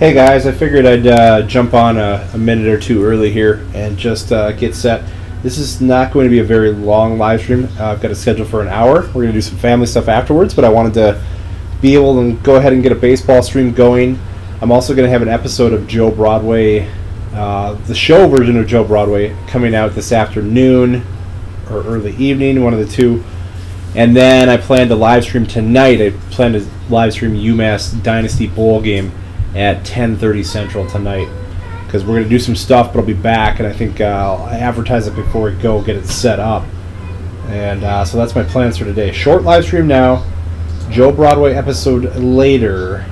Hey guys, I figured I'd uh, jump on a, a, minute or two early here and just uh, get set. This is not going to be a very long live stream. Uh, I've got a schedule for an hour. We're going to do some family stuff afterwards, but I wanted to be able to go ahead and get a baseball stream going. I'm also going to have an episode of Joe Broadway, uh, the show version of Joe Broadway, coming out this afternoon or early evening, one of the two. And then I plan to live stream tonight. I plan to live stream UMass Dynasty Bowl game at 10:30 Central tonight because we're gonna do some stuff, but I'll be back, and I think uh, I'll advertise it before we go, get it set up. And uh, so that's my plans for today. Short live stream now, Joe Broadway episode later,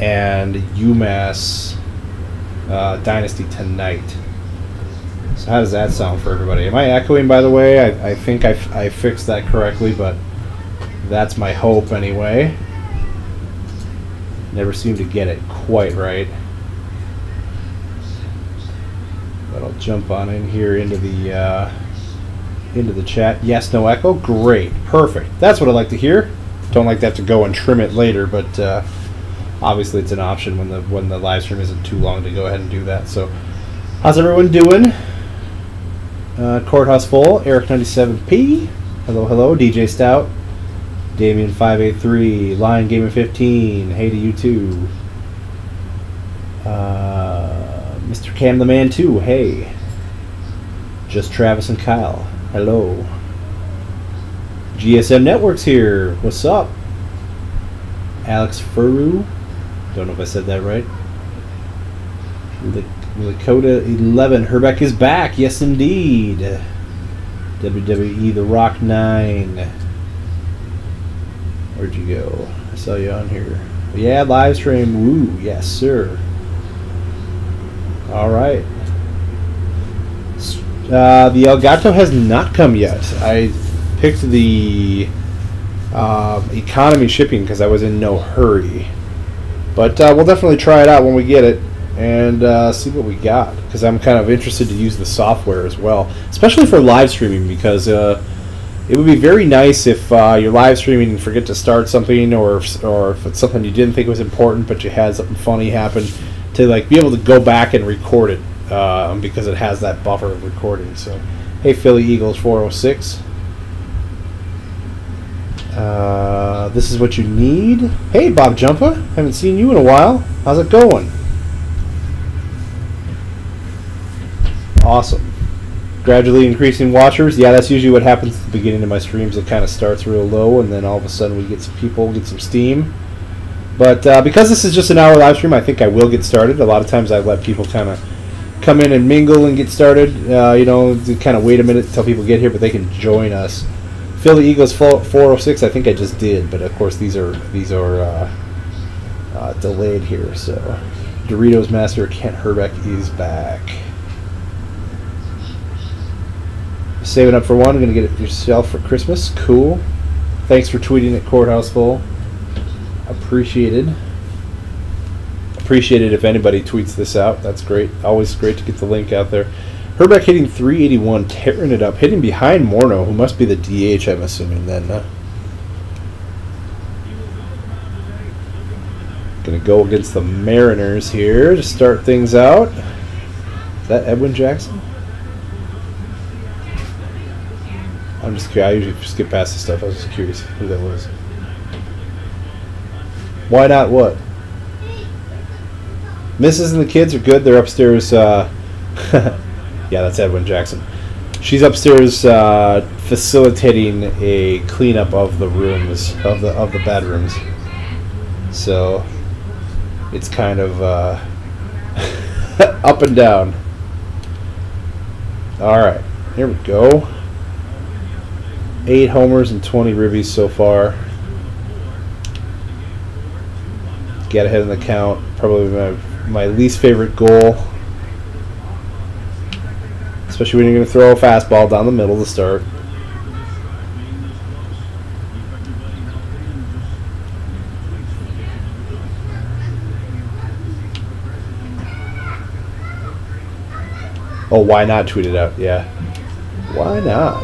and UMass uh, Dynasty tonight. So how does that sound for everybody? Am I echoing, by the way? I, I think I, I fixed that correctly, but that's my hope anyway. Never seem to get it quite right. But I'll jump on in here into the uh, into the chat. Yes, no echo. Great, perfect. That's what I like to hear. Don't like to have to go and trim it later, but uh, obviously it's an option when the when the live stream isn't too long to go ahead and do that. So, how's everyone doing? Uh, courthouse full. Eric ninety seven P. Hello, hello. DJ Stout. Damien five eight three. Lion Gamer fifteen. Hey to you too. Uh, Mr. Cam the Man too. Hey. Just Travis and Kyle. Hello. GSM Networks here. What's up? Alex Furu. Don't know if I said that right. Lakota 11. Hrbek is back. Yes, indeed. WWE The Rock 9. Where'd you go? I saw you on here. Yeah, live stream. Woo. Yes, sir. All right. Uh, the Elgato has not come yet. I picked the uh, economy shipping because I was in no hurry. But uh, we'll definitely try it out when we get it and uh, see what we got because I'm kind of interested to use the software as well, especially for live streaming because uh, it would be very nice if uh, you're live streaming and forget to start something or if, or if it's something you didn't think was important but you had something funny happen to like be able to go back and record it um, because it has that buffer of recording. So, hey, Philly Eagles 406. Uh, this is what you need. Hey, Bob Jumpa. Haven't seen you in a while. How's it going? Awesome. Gradually increasing watchers. Yeah, that's usually what happens at the beginning of my streams. It kind of starts real low, and then all of a sudden we get some people, get some steam. But uh, because this is just an hour live stream, I think I will get started. A lot of times I let people kind of come in and mingle and get started. Uh, you know, kind of wait a minute until people get here, but they can join us. Philly Eagles 406. I think I just did, but of course these are these are uh, uh, delayed here. So Doritos Master Kent Hrbek is back. Saving up for one. Going to get it yourself for Christmas. Cool. Thanks for tweeting at Courthouse Full. Appreciated. Appreciated if anybody tweets this out. That's great. Always great to get the link out there. Hrbek hitting 381, tearing it up, hitting behind Morneau, who must be the DH, I'm assuming then. Huh? Gonna go against the Mariners here to start things out. Is that Edwin Jackson? I'm just curious. I usually skip past this stuff. I was just curious who that was. Why not what? Mrs. and the kids are good. They're upstairs. Uh, yeah, that's Edwin Jackson. She's upstairs uh, facilitating a cleanup of the rooms of the of the bedrooms. So it's kind of uh, up and down. All right, here we go. Eight homers and 20 ribbies so far. Get ahead in the count. Probably my, my least favorite goal. Especially when you're going to throw a fastball down the middle to start. Oh, why not tweet it out? Yeah. Why not?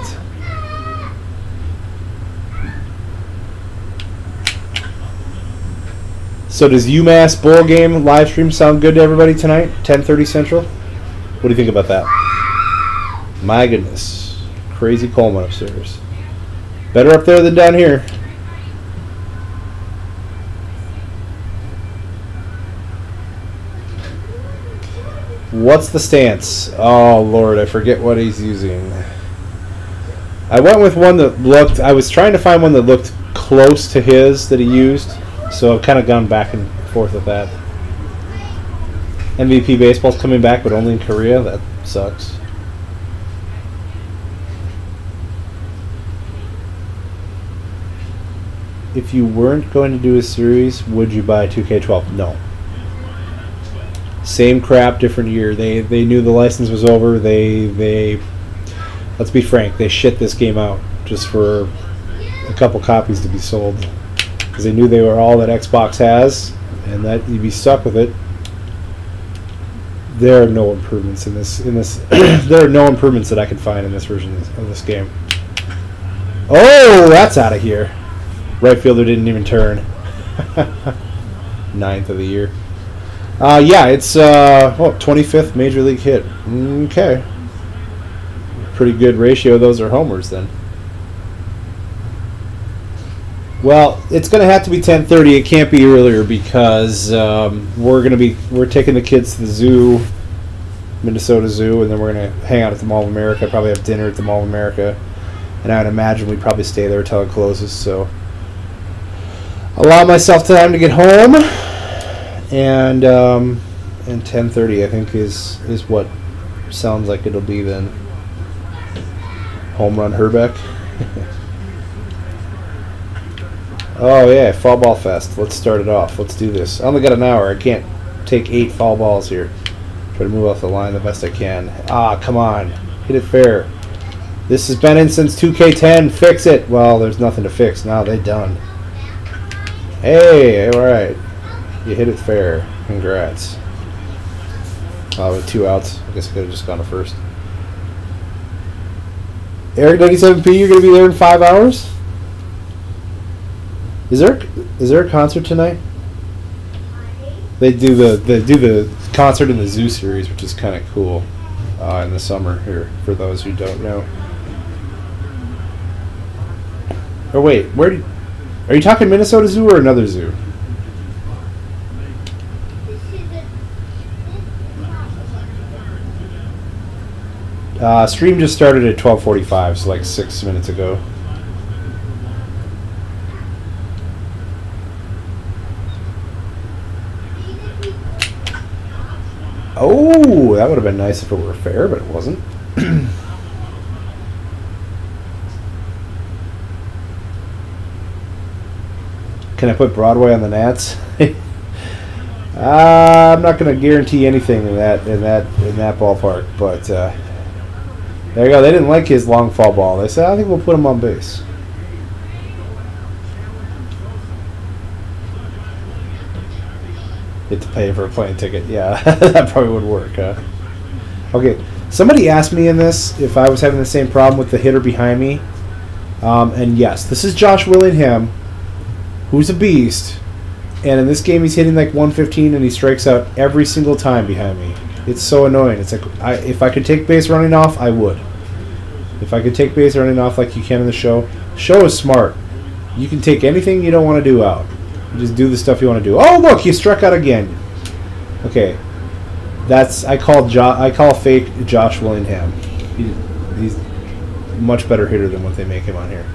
So does UMass bowl game live stream sound good to everybody tonight? 10:30 Central. What do you think about that? My goodness, crazy Coleman upstairs. Better up there than down here. What's the stance? Oh lord, I forget what he's using. I went with one that looked. I was trying to find one that looked close to his that he used, so I've kind of gone back and forth with that. MVP baseball's coming back, but only in Korea. That sucks. If you weren't going to do a series, would you buy 2K12? No same crap, different year. They they knew the license was over. They they let's be frank, they shit this game out just for a couple copies to be sold because they knew they were all that Xbox has, and that you'd be stuck with it. There are no improvements in this. In this, there are no improvements that I can find in this version of this game. Oh, that's out of here. Right fielder didn't even turn. Ninth of the year. Uh, yeah, it's uh, oh, 25th major league hit. Okay. Pretty good ratio. Those are homers then. Well, it's going to have to be 10:30. It can't be earlier because um, we're going to be we're taking the kids to the zoo, Minnesota Zoo, and then we're going to hang out at the Mall of America. Probably have dinner at the Mall of America, and I would imagine we'd probably stay there until it closes. So, allow myself time to get home and um, and 10:30 I think is is what sounds like it'll be then. Home run Hrbek. oh yeah, fall ball fest. Let's start it off. Let's do this. I only got an hour. I can't take eight foul balls here. Try to move off the line the best I can. Ah, come on, hit it fair. This has been in since 2K10. Fix it. Well, there's nothing to fix now. They done. Hey, all right. You hit it fair. Congrats. Uh, with two outs, I guess I could have just gone to first. Eric 97P, you're going to be there in five hours? Is there is there a concert tonight? They do the they do the concert in the zoo series, which is kind of cool uh, in the summer here for those who don't know. Oh wait, where do, are you talking Minnesota Zoo or another zoo? Uh, stream just started at 12:45, so like six minutes ago. Oh, that would have been nice if it were fair, but it wasn't. Can I put Broadway on the Nats? uh, I'm not going to guarantee anything in that in that in that ballpark, but. Uh, there you go. They didn't like his long fall ball. They said, I think we'll put him on base. Get to pay for a plane ticket. Yeah, that probably would work. Huh? Okay, somebody asked me in this if I was having the same problem with the hitter behind me. Um, and yes, this is Josh Willingham, who's a beast. And in this game, he's hitting like 115 and he strikes out every single time behind me. It's so annoying. It's like I, if I could take base running off, I would. If I could take base running off like you can in the show, show is smart. You can take anything you don't want to do out. Just do the stuff you want to do. Oh look, he struck out again. Okay, that's I call jo- I call fake Josh Willingham. He, he's much better hitter than what they make him on here.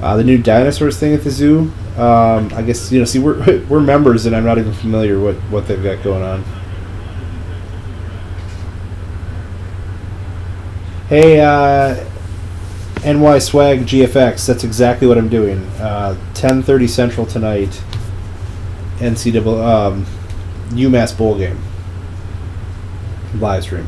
Uh, the new dinosaurs thing at the zoo. Um, I guess you know. See, we're we're members, and I'm not even familiar what what they've got going on. Hey, uh, NY Swag GFX. That's exactly what I'm doing. Uh, 10:30 Central tonight. NCAA um, UMass bowl game. Live stream.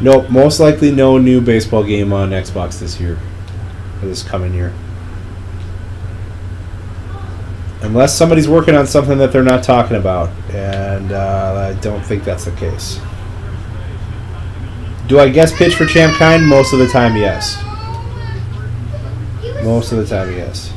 Nope, most likely no new baseball game on Xbox this year. Or this coming year. Unless somebody's working on something that they're not talking about. And uh, I don't think that's the case. Do I guess pitch for Champ Kind? Most of the time, yes. Most of the time, yes.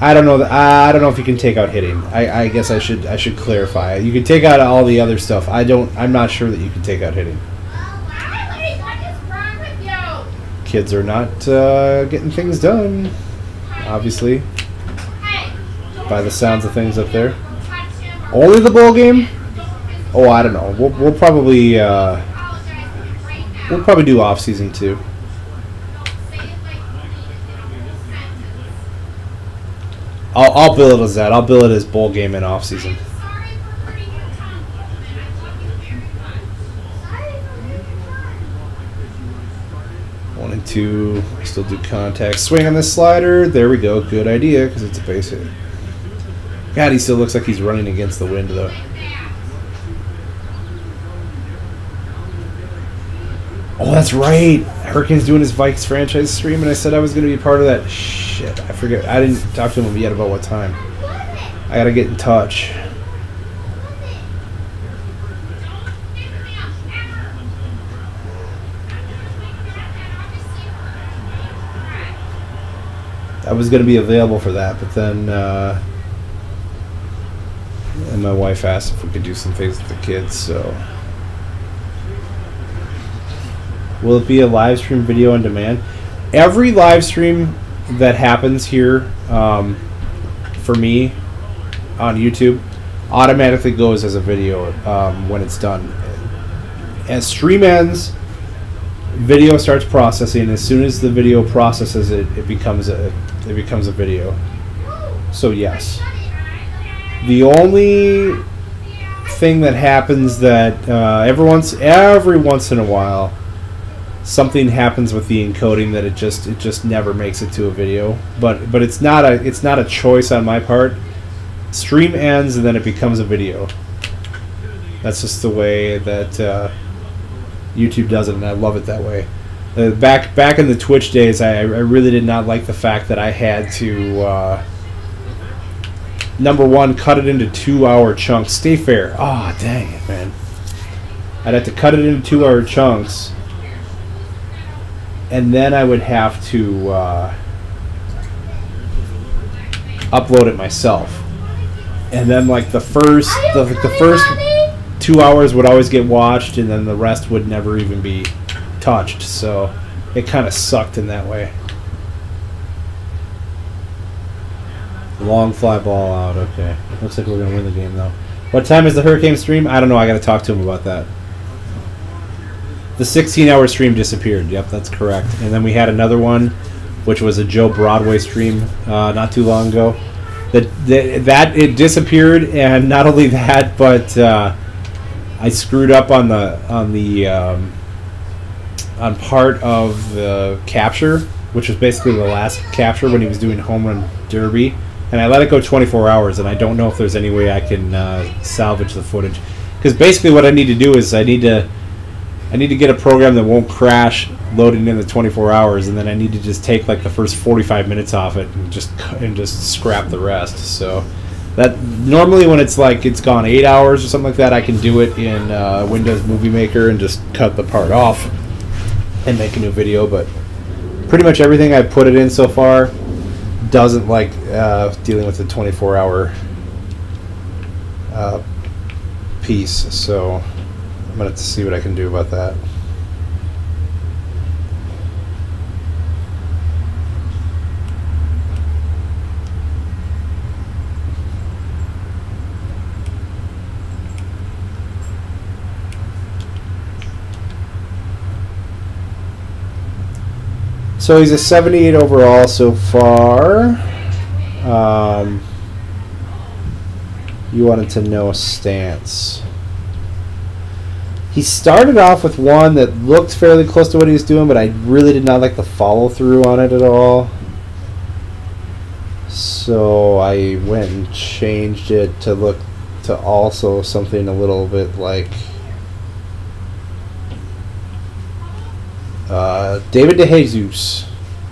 I don't know. That, I don't know if you can take out hitting. I, I guess I should I should clarify. You can take out all the other stuff. I don't. I'm not sure that you can take out hitting. Kids are not uh, getting things done, obviously, by the sounds of things up there. Only the bowl game? Oh, I don't know. We'll, we'll probably uh, we'll probably do off season too. I'll, I'll bill it as that. I'll bill it as bowl game and off season. Two. Still do contact. Swing on this slider. There we go. Good idea because it's a base hit. God, he still looks like he's running against the wind though. Oh, that's right. Hurricanes doing his Vikes franchise stream, and I said I was going to be part of that. Shit, I forget. I didn't talk to him yet about what time. I got to get in touch. I was going to be available for that, but then uh, and my wife asked if we could do some things with the kids, so. Will it be a live stream video on demand? Every live stream that happens here um, for me on YouTube automatically goes as a video um, when it's done. As stream ends, video starts processing. As soon as the video processes it, it becomes a it becomes a video. So yes, the only thing that happens that uh, every once every once in a while something happens with the encoding that it just it just never makes it to a video. But but it's not a it's not a choice on my part. Stream ends and then it becomes a video. That's just the way that uh, YouTube does it, and I love it that way. Uh, back back in the Twitch days, I, I really did not like the fact that I had to uh, number one cut it into two hour chunks. Stay fair. Ah, oh, dang it, man. I'd have to cut it into two hour chunks and then I would have to uh, upload it myself. And then like the first the, the first two hours would always get watched, and then the rest would never even be touched. So it kind of sucked in that way. Long fly ball out. Okay, looks like we're gonna win the game though. What time is the hurricane stream? I don't know. I got to talk to him about that. The 16 hour stream disappeared. Yep, that's correct. And then we had another one, which was a Joe Broadway stream uh, not too long ago. That, that, that it disappeared, and not only that, but uh, I screwed up on the on the um, on part of the capture, which was basically the last capture when he was doing home run derby, and I let it go 24 hours, and I don't know if there's any way I can uh, salvage the footage, because basically what I need to do is I need to I need to get a program that won't crash loading in the 24 hours, and then I need to just take like the first 45 minutes off it and just and just scrap the rest. So that normally when it's like it's gone eight hours or something like that, I can do it in uh, Windows Movie Maker and just cut the part off and make a new video. But pretty much everything I put it in so far doesn't like uh, dealing with the 24 hour uh, piece. So I'm gonna have to see what I can do about that. So he's a 78 overall so far. Um, you wanted to know a stance. He started off with one that looked fairly close to what he was doing, but I really did not like the follow through on it at all. So I went and changed it to look to also something a little bit like uh, David DeJesus.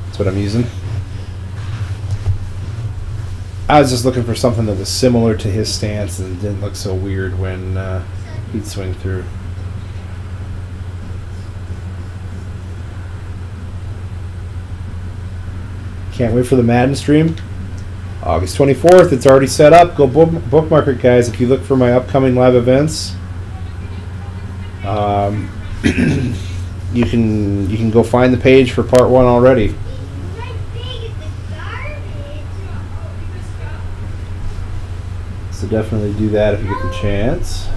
That's what I'm using. I was just looking for something that was similar to his stance and didn't look so weird when uh, he'd swing through. Can't wait for the Madden stream. August 24th, it's already set up. Go bookmark it, guys, if you look for my upcoming live events. Um, you can you can go find the page for part one already. So definitely do that if you get the chance.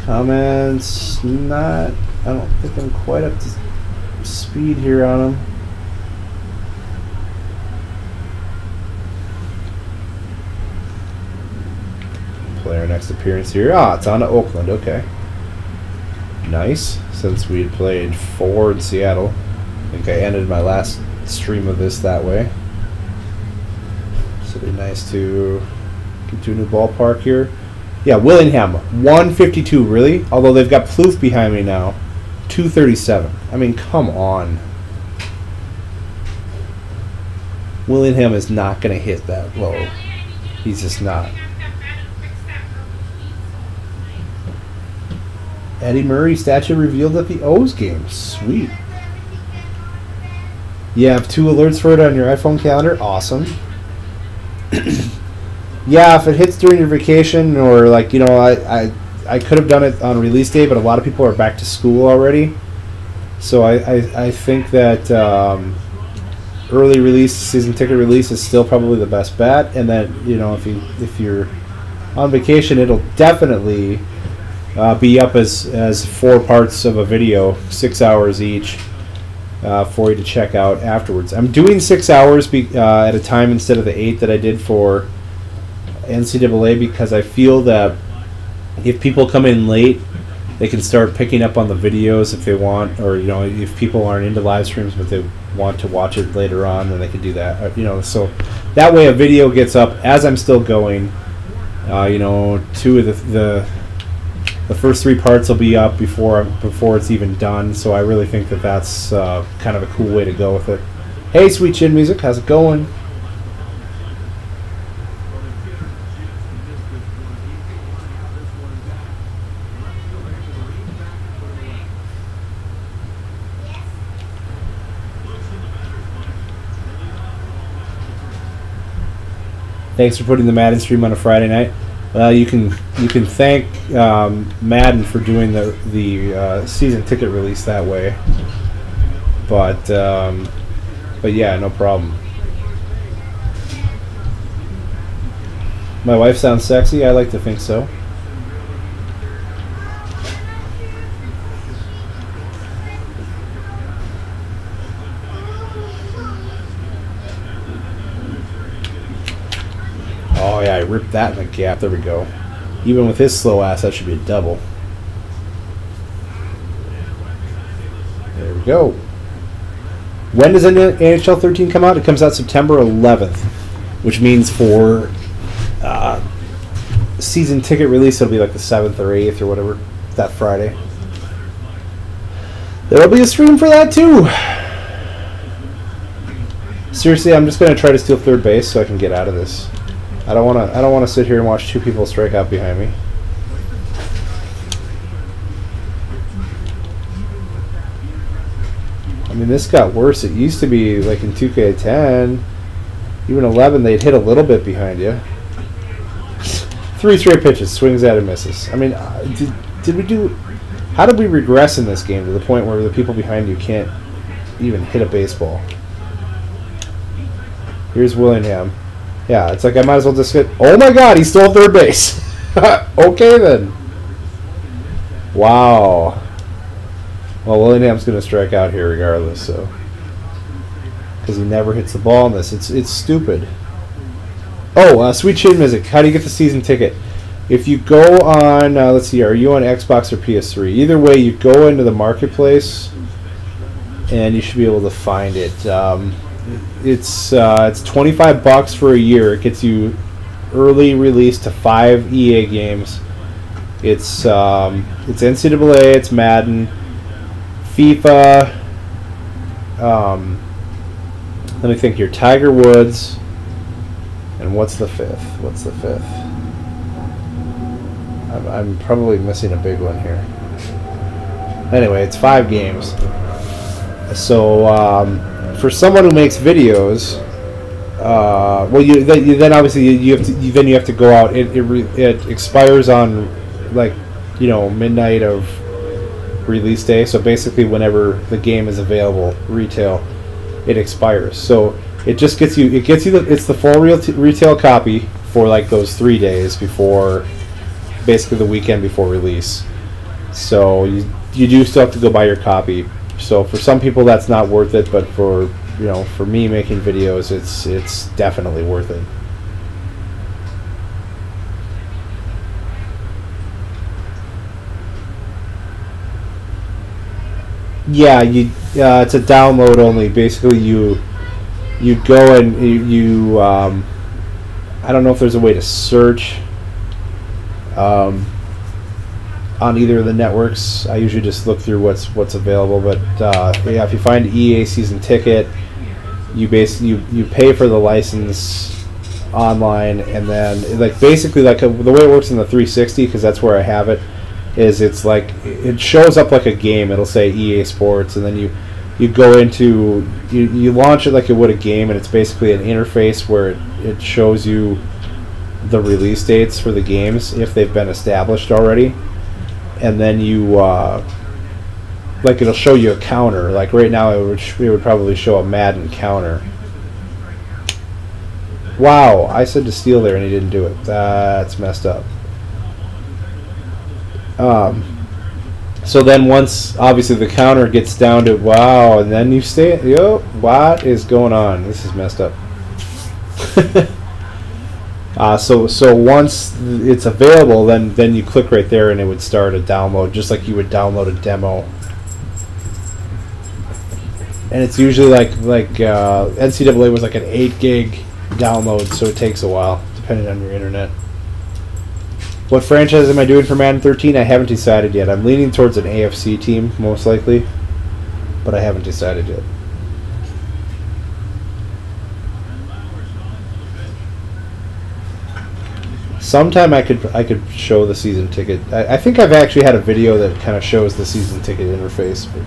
Comments, not. I don't think I'm quite up to speed here on them. Play our next appearance here. Ah, it's on to Oakland. Okay. Nice. Since we had played four in Seattle. I think I ended my last stream of this that way. So it'd be nice to get to a new ballpark here. Yeah, Willingham, 152, really? Although they've got Plouffe behind me now, 237. I mean, come on. Willingham is not going to hit that low. He's just not. Eddie Murray statue revealed at the O's game. Sweet. You have two alerts for it on your iPhone calendar. Awesome. yeah, if it hits during your vacation or like you know, I, I I could have done it on release day, but a lot of people are back to school already. So I I, I think that um, early release season ticket release is still probably the best bet. And then you know if you if you're on vacation, it'll definitely uh, be up as as four parts of a video, six hours each. Uh, for you to check out afterwards. I'm doing six hours be, uh, at a time instead of the eight that I did for NCAA because I feel that if people come in late, they can start picking up on the videos if they want, or you know, if people aren't into live streams but they want to watch it later on, then they can do that. Uh, you know, so that way a video gets up as I'm still going. Uh, you know, two of the, the the first three parts will be up before before it's even done. So I really think that that's uh, kind of a cool way to go with it. Hey, Sweet Chin Music, how's it going? Thanks for putting the Madden stream on a Friday night. Well, you can you can thank um, Madden for doing the the uh, season ticket release that way. But um, but yeah, no problem. My wife sounds sexy. I like to think so. Ripped that in the gap. There we go. Even with his slow ass, that should be a double. There we go. When does NHL 13 come out? It comes out September 11th, which means for uh, season ticket release, it'll be like the 7th or 8th or whatever, that Friday. There'll be a stream for that too. Seriously, I'm just going to try to steal third base so I can get out of this. I don't want to. I don't want to sit here and watch two people strike out behind me. I mean, this got worse. It used to be like in 2K10, even 11, they'd hit a little bit behind you. Three straight pitches, swings at and misses. I mean, uh, did, did we do? How did we regress in this game to the point where the people behind you can't even hit a baseball? Here's Willingham. Yeah, it's like I might as well just get. Oh my God, he stole third base. okay then. Wow. Well, Willingham's going to strike out here regardless, so because he never hits the ball in this. It's it's stupid. Oh, uh, Sweet Chin Music. How do you get the season ticket? If you go on, uh, let's see, are you on Xbox or PS3? Either way, you go into the marketplace, and you should be able to find it. Um, it's uh, it's 25 bucks for a year. It gets you early release to five EA games. It's um, it's NCAA, it's Madden, FIFA. Um, let me think here. Tiger Woods. And what's the fifth? What's the fifth? I'm, I'm probably missing a big one here. Anyway, it's five games. So um, for someone who makes videos, uh, well, you then, you, then obviously you, have to you, then you have to go out. It it, re, it expires on like you know midnight of release day. So basically, whenever the game is available retail, it expires. So it just gets you it gets you the it's the full retail copy for like those three days before basically the weekend before release. So you you do still have to go buy your copy. So for some people that's not worth it, but for you know for me making videos, it's it's definitely worth it. Yeah, you uh, it's a download only. Basically, you you go and you, you um, I don't know if there's a way to search um, on either of the networks. I usually just look through what's what's available. But uh, yeah, if you find EA season ticket, you base you you pay for the license online, and then like basically like a, the way it works in the 360 because that's where I have it is it's like it shows up like a game. It'll say EA Sports, and then you you go into you, you launch it like it would a game, and it's basically an interface where it, it shows you the release dates for the games if they've been established already, and then you uh, like it'll show you a counter. Like right now, it would it would probably show a Madden counter. Wow, I said to steal there and he didn't do it. That's messed up. Um, so then once obviously the counter gets down to wow, and then you stay. Yo, what is going on? This is messed up. uh, so so once it's available, then then you click right there and it would start a download, just like you would download a demo. And it's usually like like uh, NCAA was like an eight gig download, so it takes a while depending on your internet. What franchise am I doing for Madden 13? I haven't decided yet. I'm leaning towards an AFC team, most likely, but I haven't decided yet. Sometime I could I could show the season ticket. I, I think I've actually had a video that kind of shows the season ticket interface. But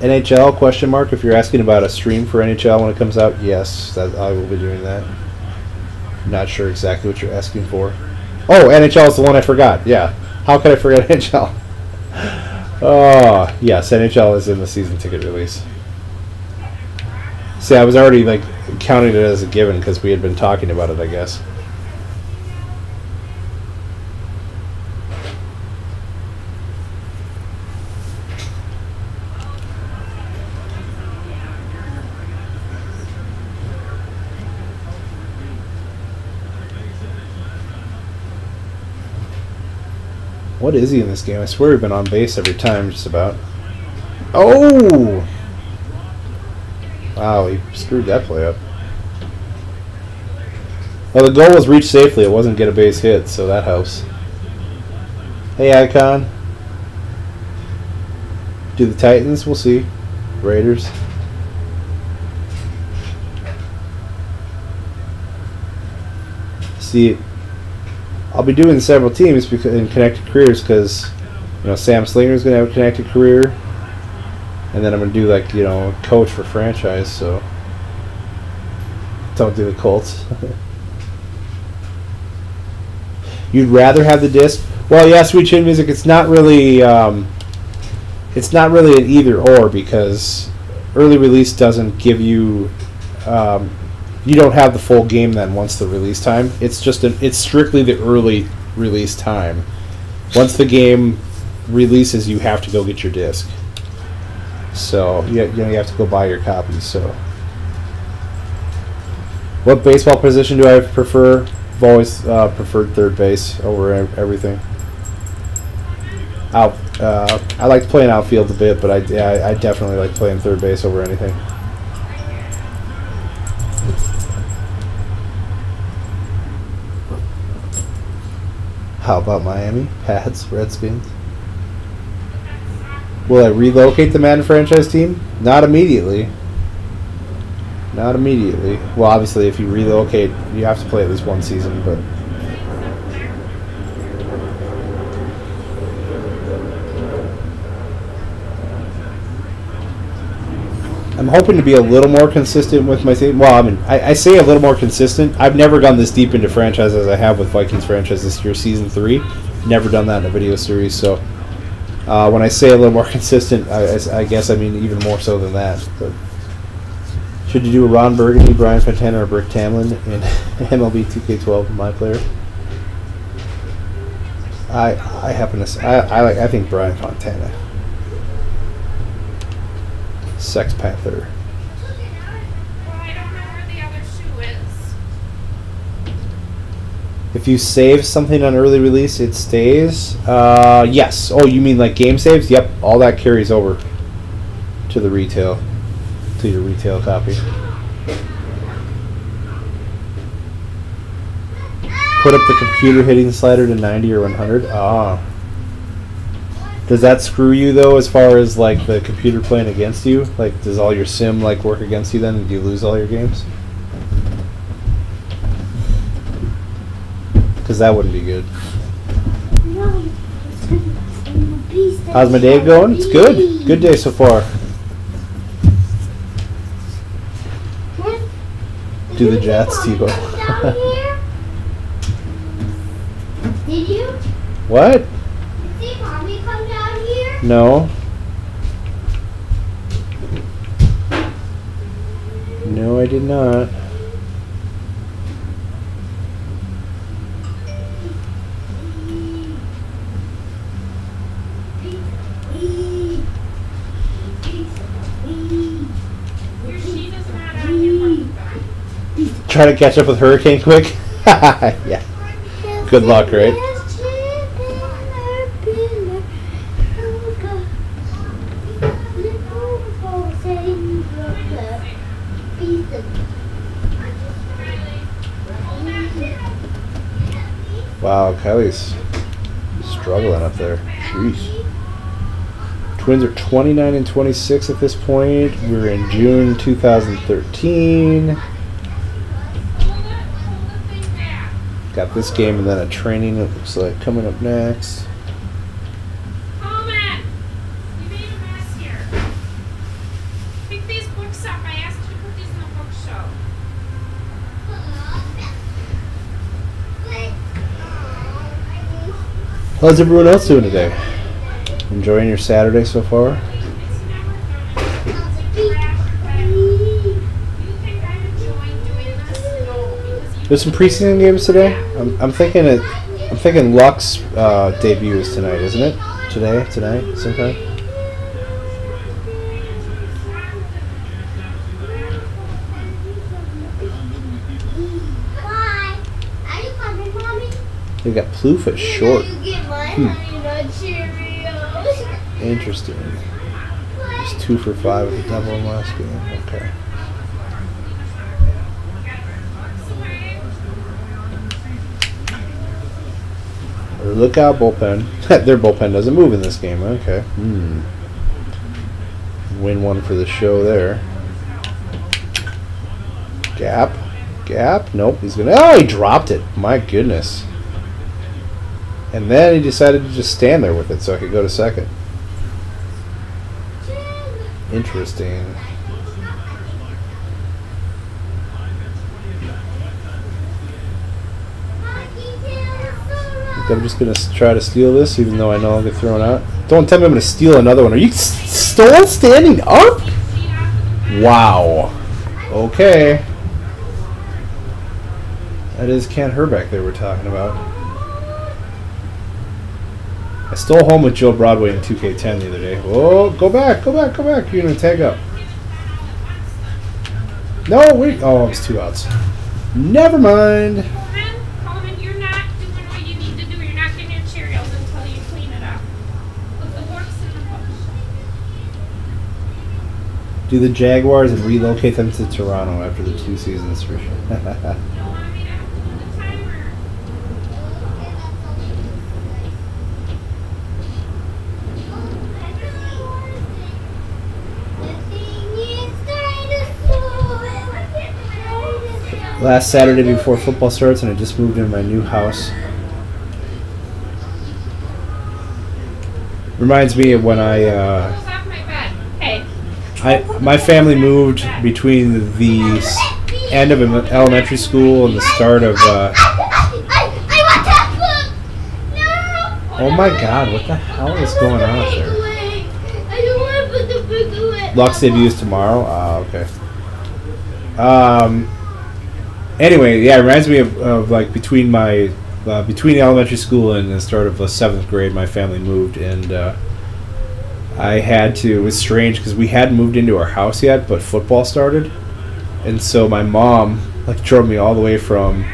NHL question mark if you're asking about a stream for NHL when it comes out yes that I will be doing that not sure exactly what you're asking for oh NHL is the one I forgot yeah how could I forget NHL oh ah, yes NHL is in the season ticket release see I was already like counting it as a given because we had been talking about it I guess What is he in this game? I swear we've been on base every time, just about. Oh! Wow, he screwed that play up. Well, the goal was reached safely. It wasn't get a base hit, so that helps. Hey, Icon. Do the Titans? We'll see. Raiders. See, I'll be doing several teams because in connected careers because you know Sam Slinger is going to have a connected career, and then I'm to do like you know coach for franchise. So don't do the Colts. You'd rather have the disc? Well, yeah, Sweet Chin Music. It's not really. Um, it's not really an either or because early release doesn't give you um, you don't have the full game then once the release time. It's just an, it's strictly the early release time. Once the game releases, you have to go get your disc. So you, you know you have to go buy your copies. So what baseball position do I prefer? I've always uh, preferred third base over everything. Out, uh, I like playing outfield a bit, but I, yeah, I definitely like playing third base over anything. How about Miami? Pats, Redskins? Will I relocate the Madden franchise team? Not immediately. Not immediately. Well, obviously, if you relocate, you have to play at least one season, but. I'm hoping to be a little more consistent with my team. Well, I mean, I, I, say a little more consistent. I've never gone this deep into franchise as I have with Vikings franchise this year, season three. Never done that in a video series. So uh, when I say a little more consistent, I, I, guess I mean even more so than that. But should you do a Ron Burgundy, Brian Fontana, or Brick Tamland in MLB 2K12 my player? I I happen to I I, like, I think Brian Fontana. Sex Panther. If you save something on early release, it stays. Uh, yes. Oh, you mean like game saves? Yep. All that carries over to the retail, to your retail copy. Put up the computer hitting slider to 90 or 100. Ah. Does that screw you though, as far as like the computer playing against you? Like, does all your sim like work against you then? Do you lose all your games? Because that wouldn't be good. How's my day going? It's good. Good day so far. Do the Jets, Tebow. Did you? What? No. No, I did not. Try to catch up with Hurricane quick? yeah. Good luck, right? Wow, Kelly's struggling up there. Jeez. Twins are 29 and 26 at this point. We're in June 2013. Got this game and then a training, it looks like, coming up next. How's everyone else doing today? Enjoying your Saturday so far? There's some preseason games today. I'm, I'm thinking it. I'm thinking Luck's uh, debut is tonight, isn't it? Today, tonight, sometime. They got Plouffe short. Hmm. Interesting. It's two for five with the double in last game. Okay. Look out, bullpen. Their bullpen doesn't move in this game. Okay. Hmm. Win one for the show there. Gap. Gap. Nope. He's gonna. Oh, he dropped it. My goodness. And then he decided to just stand there with it so I could go to second. Interesting. I'm just gonna try to steal this, even though I know I'll get thrown out. Don't tell me I'm gonna steal another one. Are you still standing up? Wow. Okay. That is Kent Hrbek they were talking about. I stole home with Joe Broadway in 2K10 the other day. Oh, go back, go back, go back. You're to tag up. No, wait. Oh, it's two outs. Never mind. Do the Jaguars and relocate them to Toronto after the two seasons for sure. last Saturday before football starts, and I just moved into my new house. Reminds me of when I, uh, Goes off my bed. Hey. I my family moved between the end of elementary school and the start of. Uh! Oh my God! What the hell is going on up there? Lux debuts tomorrow. Ah, okay. Um. Anyway, yeah, it reminds me of, of like between my uh, between elementary school and the start of the seventh grade, my family moved, and uh, I had to. It was strange because we hadn't moved into our house yet, but football started, and so my mom like drove me all the way from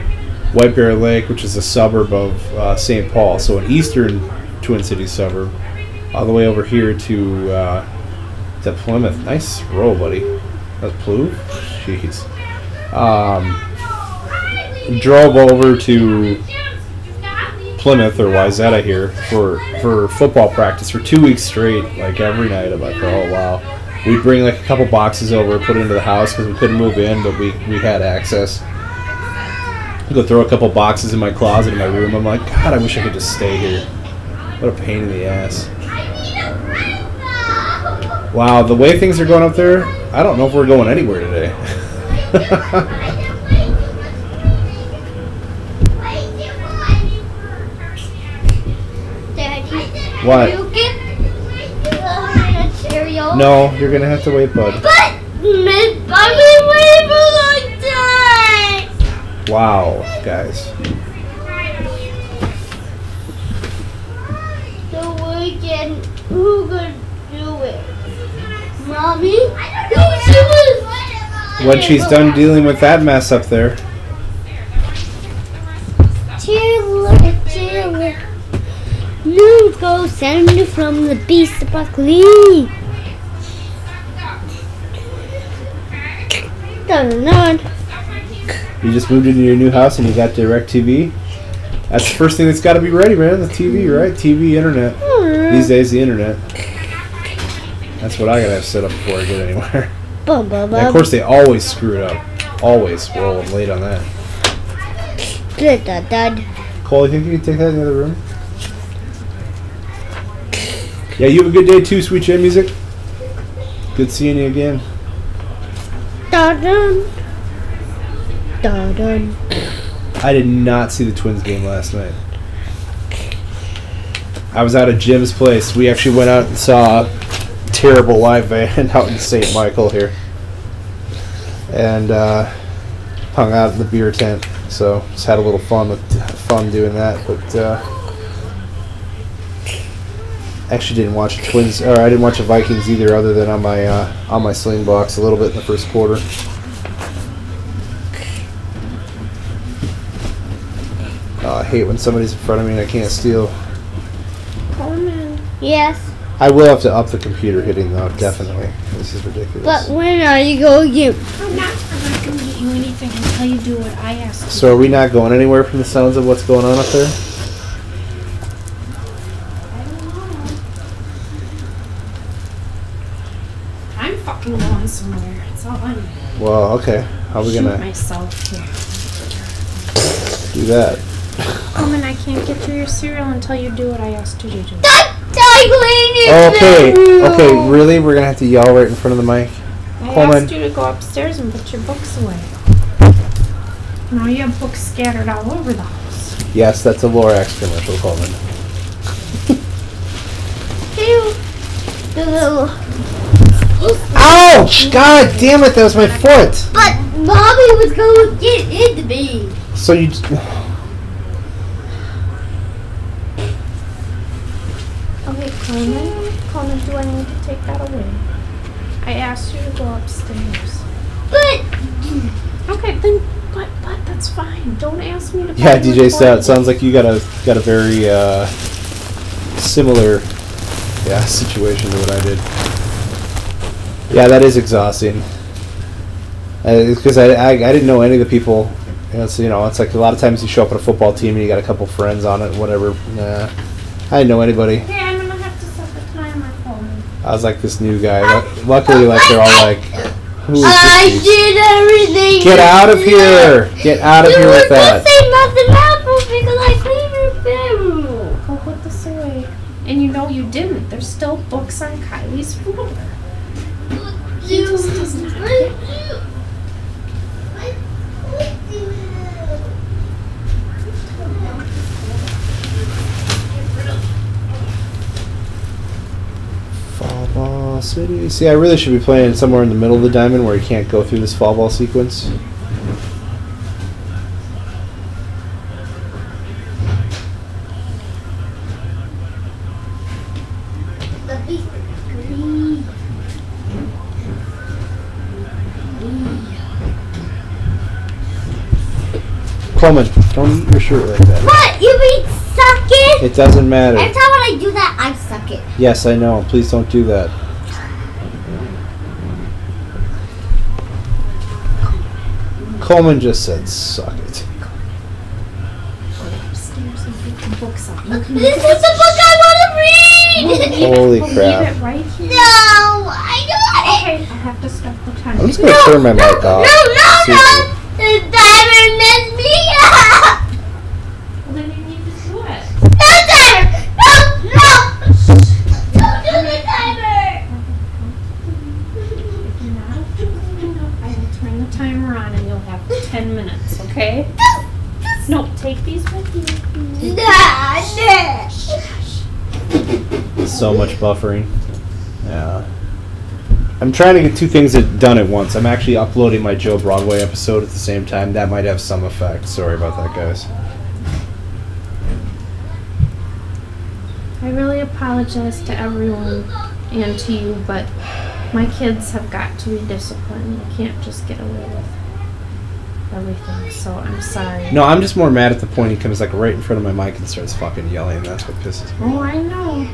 White Bear Lake, which is a suburb of uh, St. Paul, so an eastern Twin Cities suburb, all the way over here to. Uh, to Plymouth. Nice roll, buddy. That's Plough? Jeez. Um, drove over to Plymouth or Wayzata here for for football practice for two weeks straight, like every night. I'm like, oh wow. We'd bring like a couple boxes over, put it into the house because we couldn't move in, but we we had access. I'd go throw a couple boxes in my closet in my room. I'm like, God, I wish I could just stay here. What a pain in the ass. Wow, the way things are going up there, I don't know if we're going anywhere today. What? You get cereal. no, you're gonna have to wait, bud. But Miss Bobby waited for a long time. Wow, guys. So we can who gonna do it? Mommy? No, she was. When she's done dealing with that mess up there, Taylor, Taylor. News go send me from the beast of broccoli. You just moved into your new house and you got DirecTV. That's the first thing that's got to be ready, man. The TV, right? TV, internet. Hmm. These days, the internet. That's what I gotta have set up before I get anywhere. Bum, bum, And of course, they always screw it up. Always. Well, I'm late on that. Dun, dun. Cole, you think you can take that in the other room? Yeah, you have a good day too, Sweet J Music. Good seeing you again. Dun, dun. Dun, dun. I did not see the Twins game last night. I was out at Jim's place. We actually went out and saw a terrible live band out in St. Michael here. And uh, hung out in the beer tent. So just had a little fun with fun doing that. But uh, actually didn't watch the Twins or I didn't watch the Vikings either other than on my uh, on my Slingbox a little bit in the first quarter. Oh, I hate when somebody's in front of me and I can't steal. Yes, I will have to up the computer hitting though, definitely. This is ridiculous. but when are you going to I'm not, I'm not gonna get you anything until you do what I ask. so are we not going anywhere from the sounds of what's going on up there? I'm fucking going somewhere. That's all I'm Well, okay. How are we Shoot gonna myself here. do that? Um, and I can't get you your cereal until you do what I asked you to do. Okay, okay, really? We're gonna have to yell right in front of the mic? I Coleman. asked you to go upstairs and put your books away. Now you have books scattered all over the house. Yes, that's a Lorax commercial, Coleman. The little. Ouch! God damn it, that was my foot! But mommy was going to get into me. So you. Okay, Coleman. Coleman, do I need to take that away? I asked you to go upstairs. But Okay, then, but, but that's fine. Don't ask me to. Yeah, DJ a Stout. Sounds like you got a got a very uh, similar, yeah, situation to what I did. Yeah, that is exhausting. Uh, because I, I I didn't know any of the people. You know, so, you know, it's like a lot of times you show up at a football team and you got a couple friends on it, whatever. Nah, I didn't know anybody. Okay, I'm gonna have to set the timer, Coleman. I was like this new guy. Lu- Luckily, like they're all like Who is I this? did everything. Get out of here! Get out of you here with were that. just saying nothing happened because I cleaned your bedroom. Go put this away. And you know you didn't. There's still books on Kylie's floor. He just doesn't Fall ball city. See, I really should be playing somewhere in the middle of the diamond where you can't go through this fall ball sequence. Coleman, don't eat your shirt like that. What? You mean suck it? It doesn't matter. Every time when I do that, I suck it. Yes, I know. Please don't do that. Coleman just said, "Suck it." upstairs and pick the books up. You can This is the book I want to read. Holy crap. Leave it right here. No, I got it. Okay, I have to stop the time. I'm just gonna turn my no, mic off. No, no, no. Seriously. The diamond messed me up. Well, then you need to do it. No timer. No, no. Don't do the timer. If you're not cleaning up, I will turn the timer on and you'll have 10 minutes, okay? No, take these with you. Nah, nah. So much buffering. Yeah. I'm trying to get two things done at once. I'm actually uploading my Joe Broadway episode at the same time. That might have some effect. Sorry about that, guys. I really apologize to everyone and to you, but my kids have got to be disciplined. You can't just get away with everything, so I'm sorry. No, I'm just more mad at the point he comes like right in front of my mic and starts fucking yelling. That's what pisses me. Oh, I know.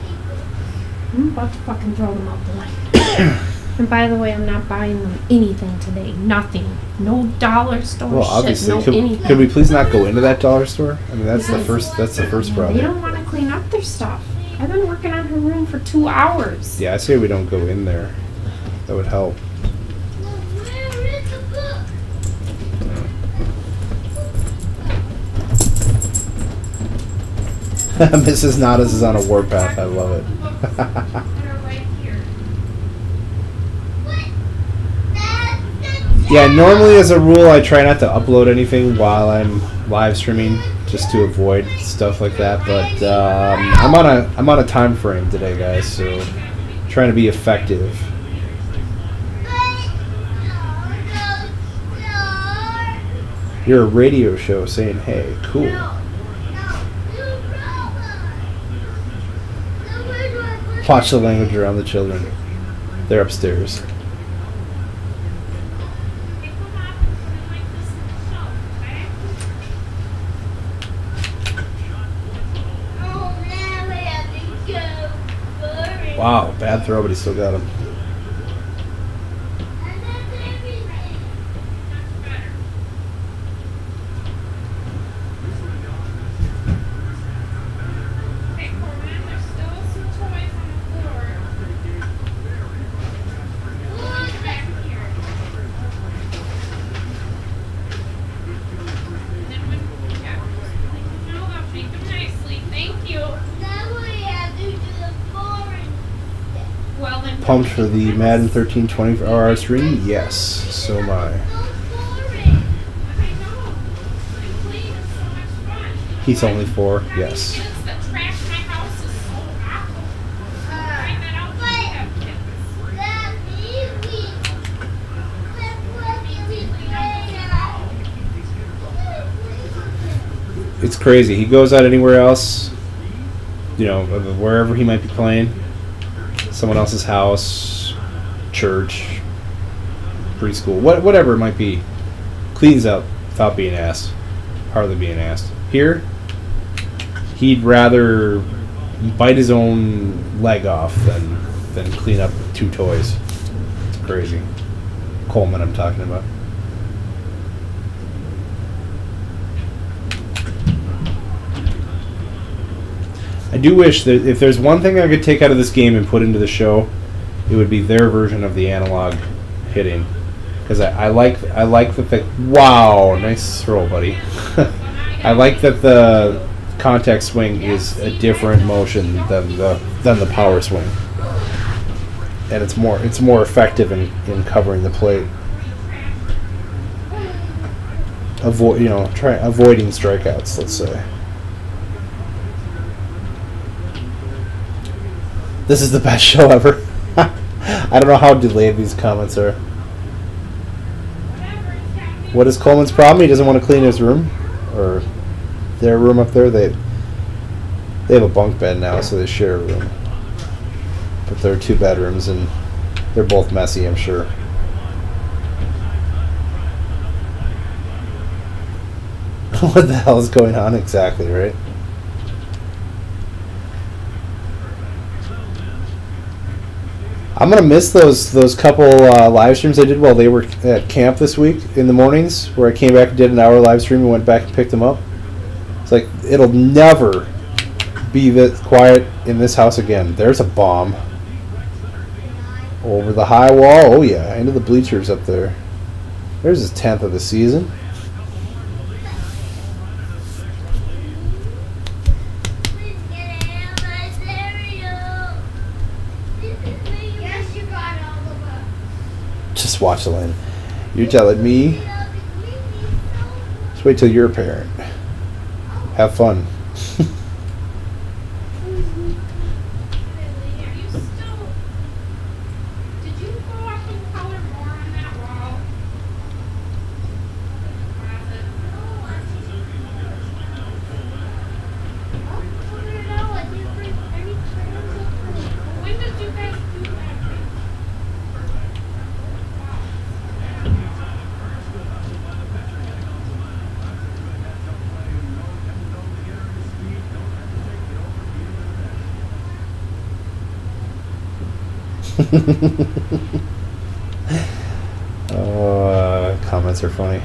I'm about to fucking throw them out the window. and by the way, I'm not buying them anything today. Nothing. No dollar store Well, shit. obviously, No could, anything. could we please not go into that dollar store? I mean, that's the first. That's the first problem. They don't want to clean up their stuff. I've been working on her room for two hours. Yeah, I say we don't go in there. That would help. Where is the book? Mrs. Nadas is on a warpath. I love it. Yeah, normally as a rule, I try not to upload anything while I'm live streaming, just to avoid stuff like that. But um, I'm on a I'm on a time frame today, guys. So trying to be effective. You're a radio show saying, "Hey, cool." Watch the language around the children. They're upstairs. Wow, bad throw, but he still got him. Hey, Corbin, there's still some toys on the floor. Look back here. And then when, yeah, no, I'll treat them nicely. Thank you. For the Madden 13 24 hour stream? Yes, so am I. He's only four, yes. It's crazy. He goes out anywhere else, you know, wherever he might be playing, someone else's house, church, preschool, what, whatever it might be, cleans up without being asked, hardly being asked. Here, he'd rather bite his own leg off than than clean up two toys. It's crazy. Coleman, I'm talking about. I do wish that if there's one thing I could take out of this game and put into the show, it would be their version of the analog hitting. because I, I like I like that the. Wow, nice throw, buddy. I like that the contact swing is a different motion than the than the power swing, and it's more it's more effective in, in covering the plate. Avoid you know try avoiding strikeouts. Let's say. This is the best show ever. I don't know how delayed these comments are. What is Coleman's problem? He doesn't want to clean his room, or their room up there. They they have a bunk bed now, so they share a room. But there are two bedrooms, and they're both messy. I'm sure. what the hell is going on exactly, right? I'm gonna miss those those couple uh, live streams I did while they were at camp this week in the mornings, where I came back and did an hour live stream and went back and picked them up. It's like it'll never be this quiet in this house again. There's a bomb over the high wall. Oh yeah, into the bleachers up there. There's his tenth of the season. Please get out of my cereal. Yes, you got all of them. Line. You're telling me? Just wait till you're a parent. Have fun. Did you go up and color more on that wall? When did you guys do that? oh, uh, comments are funny.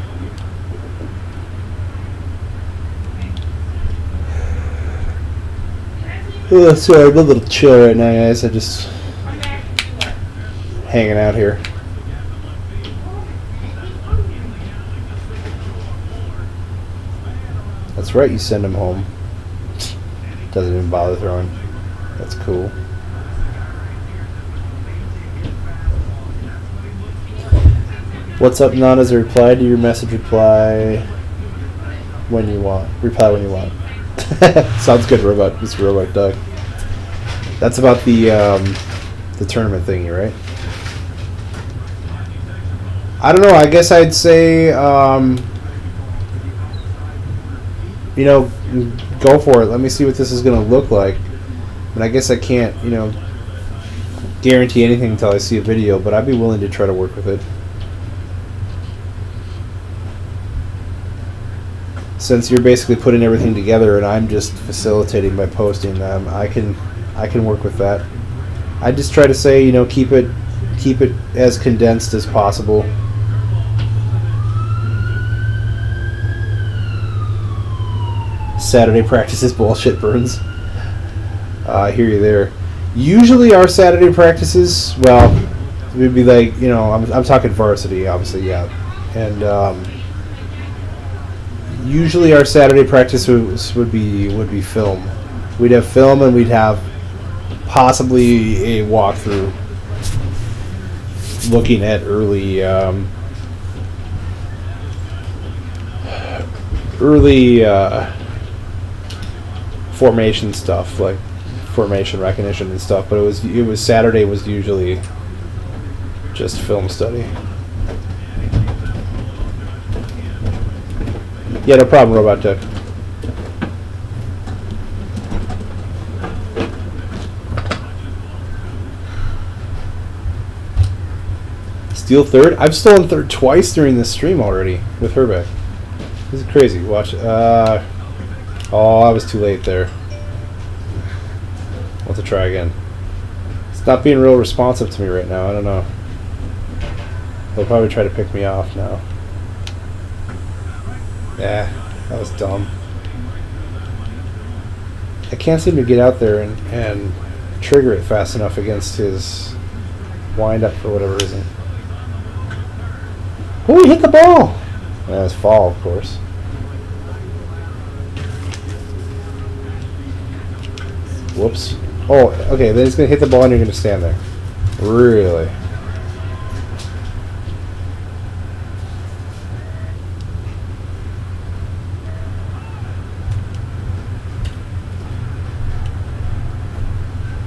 Oh, sorry, I'm a little chill right now, guys. I just hanging out here. That's right, you send him home. Doesn't even bother throwing. That's cool. What's up, Nana's a reply to your message reply when you want. Reply when you want. Sounds good, robot. Mr. Robot Doug. That's about the um, the tournament thingy, right? I don't know. I guess I'd say, um, you know, go for it. Let me see what this is going to look like. And I guess I can't, you know, guarantee anything until I see a video, but I'd be willing to try to work with it. Since you're basically putting everything together and I'm just facilitating by posting them, I can I can work with that. I just try to say, you know, keep it keep it as condensed as possible. Saturday practices bullshit, Burns. Uh, I hear you there. Usually, our Saturday practices, well, we'd be like, you know, I'm, I'm talking varsity, obviously, yeah. And um, usually, our Saturday practice would be would be film. We'd have film, and we'd have possibly a walkthrough looking at early um, early uh, formation stuff like formation recognition and stuff but it was it was Saturday was usually just film study yeah no problem robot tech Steal third? I've stolen third twice during this stream already with Hrbek. This is crazy. Watch. Uh, oh, I was too late there. I'll have to try again. It's not being real responsive to me right now. I don't know. They'll probably try to pick me off now. Yeah, that was dumb. I can't seem to get out there and, and trigger it fast enough against his wind up for whatever reason. Oh, he hit the ball! That's fall, of course. Whoops. Oh, okay, then he's gonna hit the ball and you're gonna stand there. Really?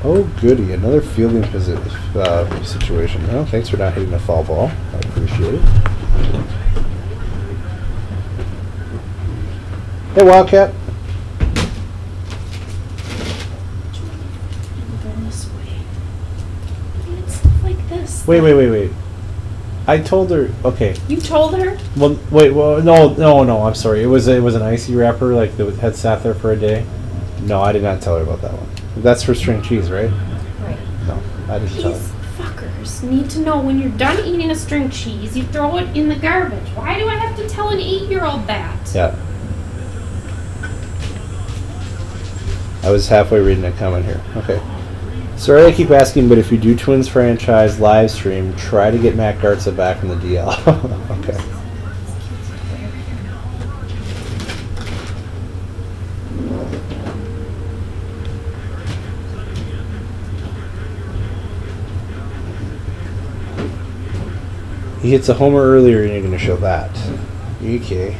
Oh, goody. Another fielding posi- uh, situation. Well, thanks for not hitting the foul ball. I appreciate it. Hey, Wildcat. Go this way. It's stuff like this. Wait, wait, wait, wait. I told her. Okay. You told her? Well, wait. Well, no, no, no. I'm sorry. It was it was an icy wrapper, like that had sat there for a day. No, I did not tell her about that one. That's for string cheese, right? Right. No, I didn't tell These fuckers need to know when you're done eating a string cheese, you throw it in the garbage. Why do I have to tell an eight-year-old that? Yeah. I was halfway reading a comment here. Okay. Sorry I keep asking, but if you do Twins franchise live stream, try to get Matt Garza back from the DL. okay. He hits a homer earlier and you're going to show that. Okay.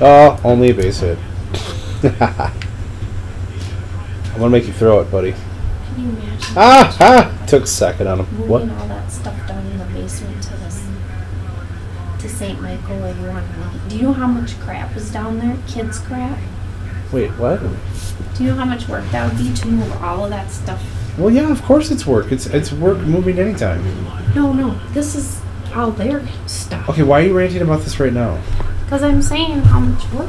Oh, only a base hit. I'm gonna make you throw it, buddy. Can you imagine Ah, ah! Took a second on him. What? all that stuff down in the basement to this to St. Michael? Do you know how much crap is down there? Kids crap? Wait, what? Do you know how much work that would be to move all of that stuff? Well, yeah, of course it's work. It's it's work moving anytime. No, no. This is all their stuff. Okay, why are you ranting about this right now? Because I'm saying how much work.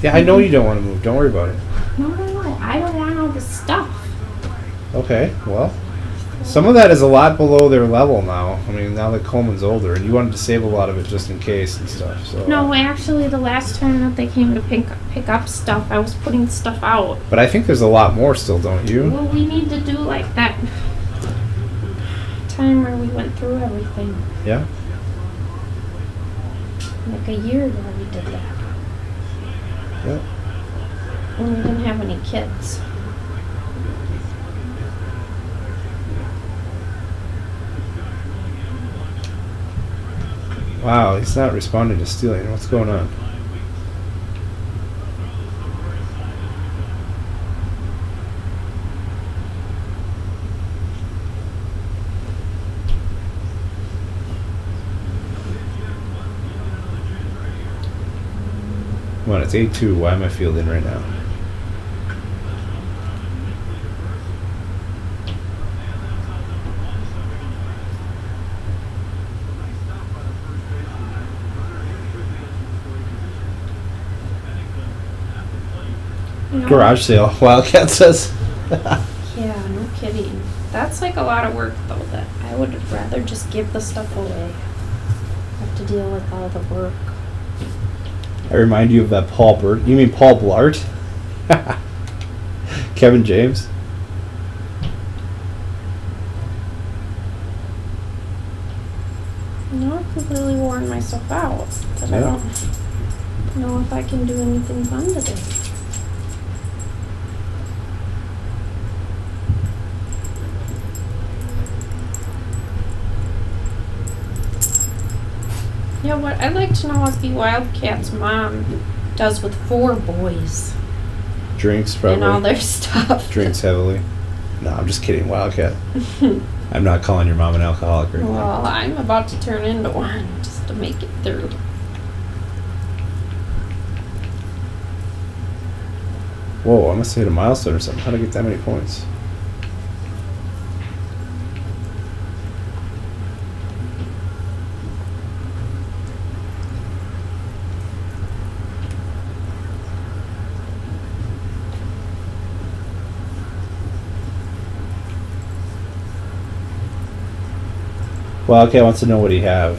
Yeah, I know you don't want to move. Don't worry about it. No, no, no. I don't want all this stuff. Okay, well, some of that is a lot below their level now. I mean, now that Coleman's older, and you wanted to save a lot of it just in case and stuff. So. No, actually, the last time that they came to pick pick up stuff, I was putting stuff out. But I think there's a lot more still, don't you? Well, we need to do like that time where we went through everything. Yeah. Like a year ago, we did that. Yeah. And we didn't have any kids. Wow, he's not responding to stealing. What's going on? Come on, it's 8-2. Why am I fielding right now? You know? Garage sale. Wildcat says. Yeah, no kidding. That's like a lot of work though. That I would rather just give the stuff away. Have to deal with all the work. I remind you of that Paul Burt. You mean Paul Blart? Kevin James? Know, I've completely worn myself out. But I don't know if I can do anything fun today. Yeah, what I'd like to know is the Wildcats mom does with four boys Drinks, probably and all their stuff. Drinks heavily. No, I'm just kidding. Wildcat. I'm not calling your mom an alcoholic or anything. well, I'm about to turn into one just to make it through. Whoa, I must hit a milestone or something. How'd I get that many points? Wildcat wants to know what he have.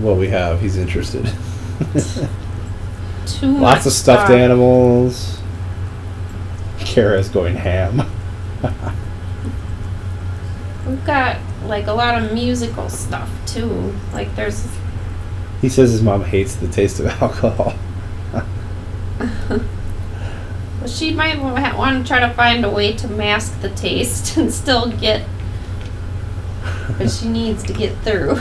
What we have. He's interested. Too Lots of stuffed stuff. animals. Kara is going ham. We've got like a lot of musical stuff too. Like there's he says his mom hates the taste of alcohol. well, she might want to try to find a way to mask the taste and still get but she needs to get through.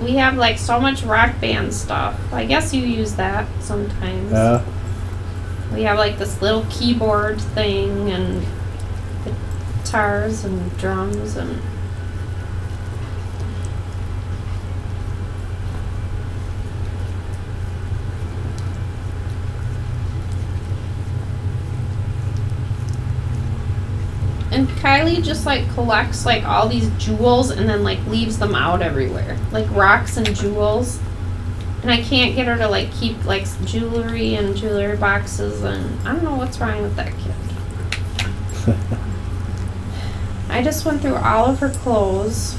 we have like so much rock band stuff. I guess you use that sometimes. Uh, We have like this little keyboard thing and guitars and drums and just like collects like all these jewels and then like leaves them out everywhere. Like rocks and jewels. And I can't get her to like keep like jewelry and jewelry boxes and I don't know what's wrong with that kid. I just went through all of her clothes,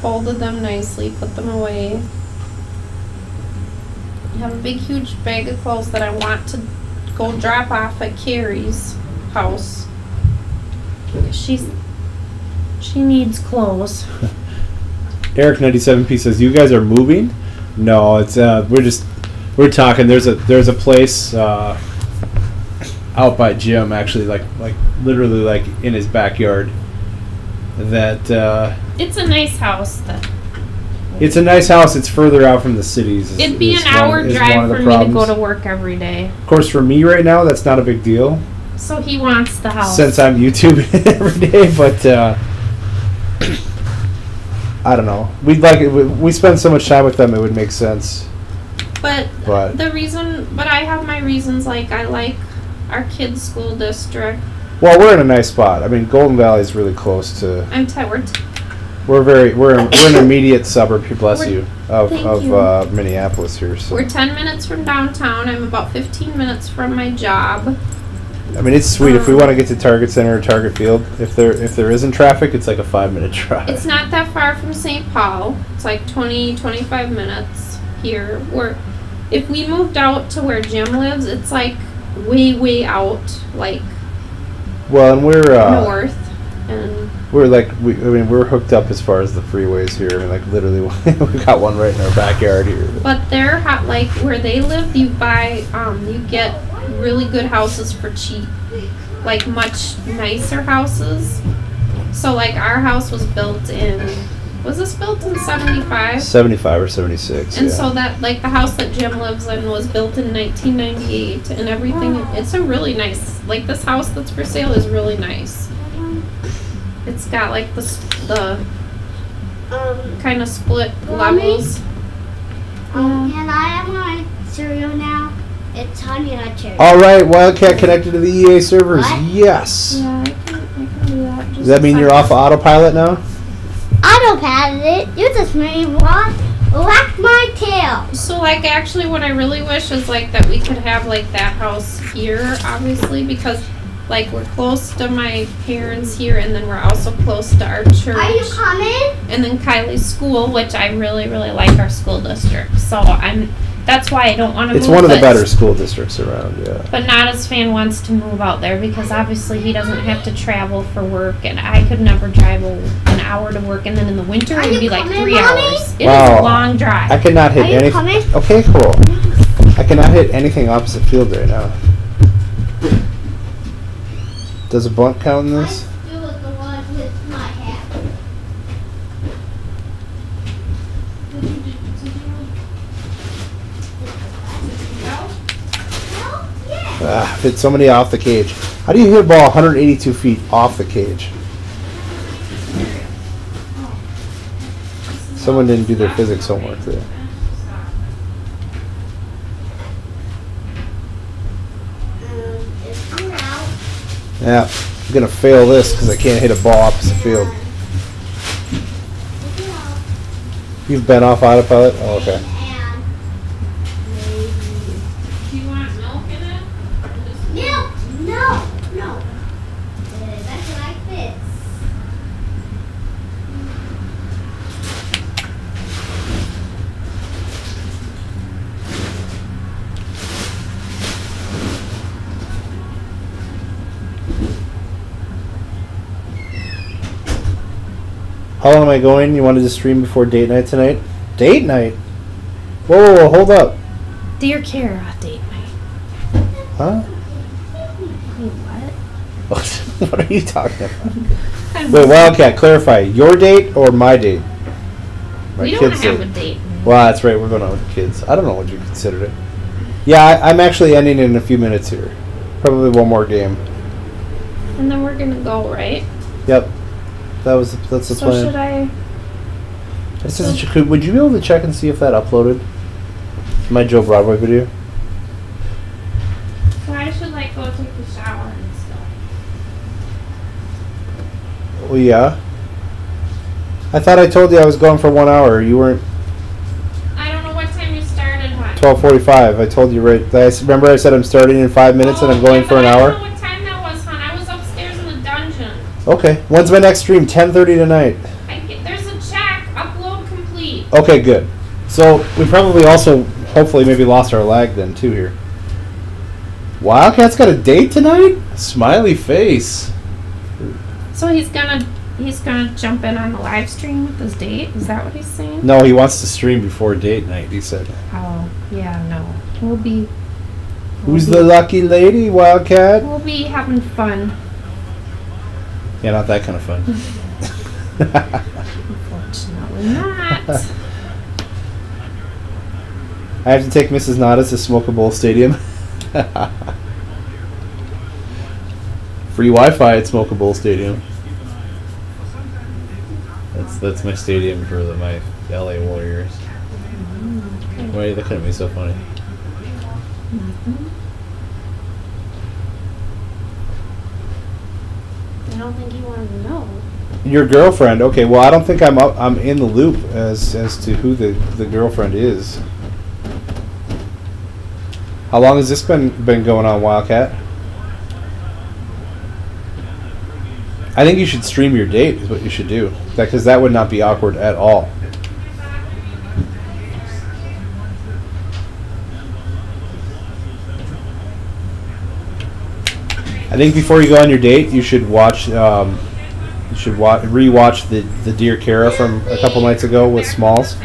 folded them nicely, put them away. I have a big huge bag of clothes that I want to go drop off at Carrie's house. She's she needs clothes. Eric ninety seven P says you guys are moving. No, it's uh, we're just we're talking. There's a there's a place uh, out by Jim actually, like like literally like in his backyard. That uh, It's a nice house. That it's a nice house. It's further out from the cities. is- it'd be is an one- hour drive of for the me to go to work every day. Of course, for me right now, that's not a big deal So he wants the house. since I'm YouTubing every day. But uh, I don't know. We'd like it. We, we spend so much time with them; it would make sense. but But the reason, but I have my reasons. Like I like our kids' school district. well, we're in a nice spot. I mean, Golden Valley is really close to. I'm tired. We're very we're we're an immediate suburb. Bless We're- you of of you. Uh, Minneapolis here. So We're 10 minutes from downtown. I'm about 15 minutes from my job. I mean, it's sweet if we Um, want to get to Target Center or Target Field. If there if there isn't traffic, it's like a five minute drive. It's not that far from St. Paul. It's like 20, 25 minutes here. Where if we moved out to where Jim lives, it's like way, way out, like well, and we're uh, north. And we're like we I mean we're hooked up as far as the freeways here. I mean, like literally we got one right in our backyard here. but they're hot, like where they live. You buy, um, you get really good houses for cheap, like much nicer houses. So like our house was built in, was this built in '75? Seventy five or seventy six. And yeah. so that like the house that Jim lives in was built in 1998 and everything it's a really nice like this house that's for sale is really nice. It's got like the the Um, kind of split Mommy? levels. um, can I have my cereal now? It's honey nut cherry. All right, Wildcat mm. connected to the EA servers. What? Yes. Yeah, I can, I can do that. Does that mean you're off autopilot now? Autopilot it. You just made what? Whack my tail. So like actually what I really wish is like that we could have like that house here obviously because like we're close to my parents here and then we're also close to our church. Are you coming? and then Kylie's school, which I really, really like our school district. So I'm that's why I don't want to It's one of the better school districts around. Yeah. But not as fan wants to move out there because obviously he doesn't have to travel for work, and I could never drive a, an hour to work, and then in the winter Are it would be like coming, three Mommy? hours. It is Wow. a long drive. I cannot hit anything. Okay, cool. I cannot hit anything opposite field right now. Does a bunt count in this? You was the one with my hat. No? Yeah. Ah, hit somebody off the cage. How do you hit a ball 182 feet off the cage? Someone didn't do their physics homework there. Yeah, I'm gonna fail this because I can't hit a ball opposite field. You've been off autopilot? Oh, okay. and maybe. Do you want milk in it? No, no, no. Uh, That's like this. How long am I going? You wanted to stream before date night tonight? Date night? Whoa, whoa, whoa hold up. Dear Kara, uh, date night. Huh? Wait, what? what are you talking about? Wait, Wildcat, clarify. Your date or my date? My we don't to have date. a date. Well, that's right. We're going out with kids. I don't know what you considered it. Yeah, I, I'm actually ending in a few minutes here. Probably one more game. And then we're gonna go, right? Yep. That was that's the so plan. should I? This is, could, would you be able to check and see if that uploaded? My Joe Broadway video. So I should like go take a shower and stuff. Well, yeah. I thought I told you I was going for one hour. You weren't. I don't know what time you started. Twelve forty-five. I told you right. I remember I said I'm starting in five minutes and I'm Oh, going yeah, for an hour. don't know what time that was, hon. I was upstairs in the dungeon. Okay. When's my next stream? Ten thirty tonight. I get, there's a check. Upload complete. Okay, good. So we probably also, hopefully, maybe lost our lag then too here. Wildcat's got a date tonight. Smiley face. So he's gonna he's gonna jump in on the live stream with his date. Is that what he's saying? No, he wants to stream before date night. He said. Oh yeah, no. We'll be. Who's we'll the lucky lady, Wildcat? We'll be having fun. Yeah, not that kind of fun. Unfortunately not. I have to take Mrs. Nada to Smoke a Bowl Stadium. Free Wi-Fi at Bowl Stadium. That's that's my stadium for the, my LA Warriors. Why are you looking at me so funny? I don't think he wanted to know. Your girlfriend? Okay, well I don't think I'm up, I'm in the loop as as to who the the girlfriend is. How long has this been been going on, Wildcat? I think you should stream your date. Is what you should do. That Because that would not be awkward at all. I think before you go on your date, you should watch. Um, you should wa- rewatch the the Dear Kara from a couple nights ago with Smalls.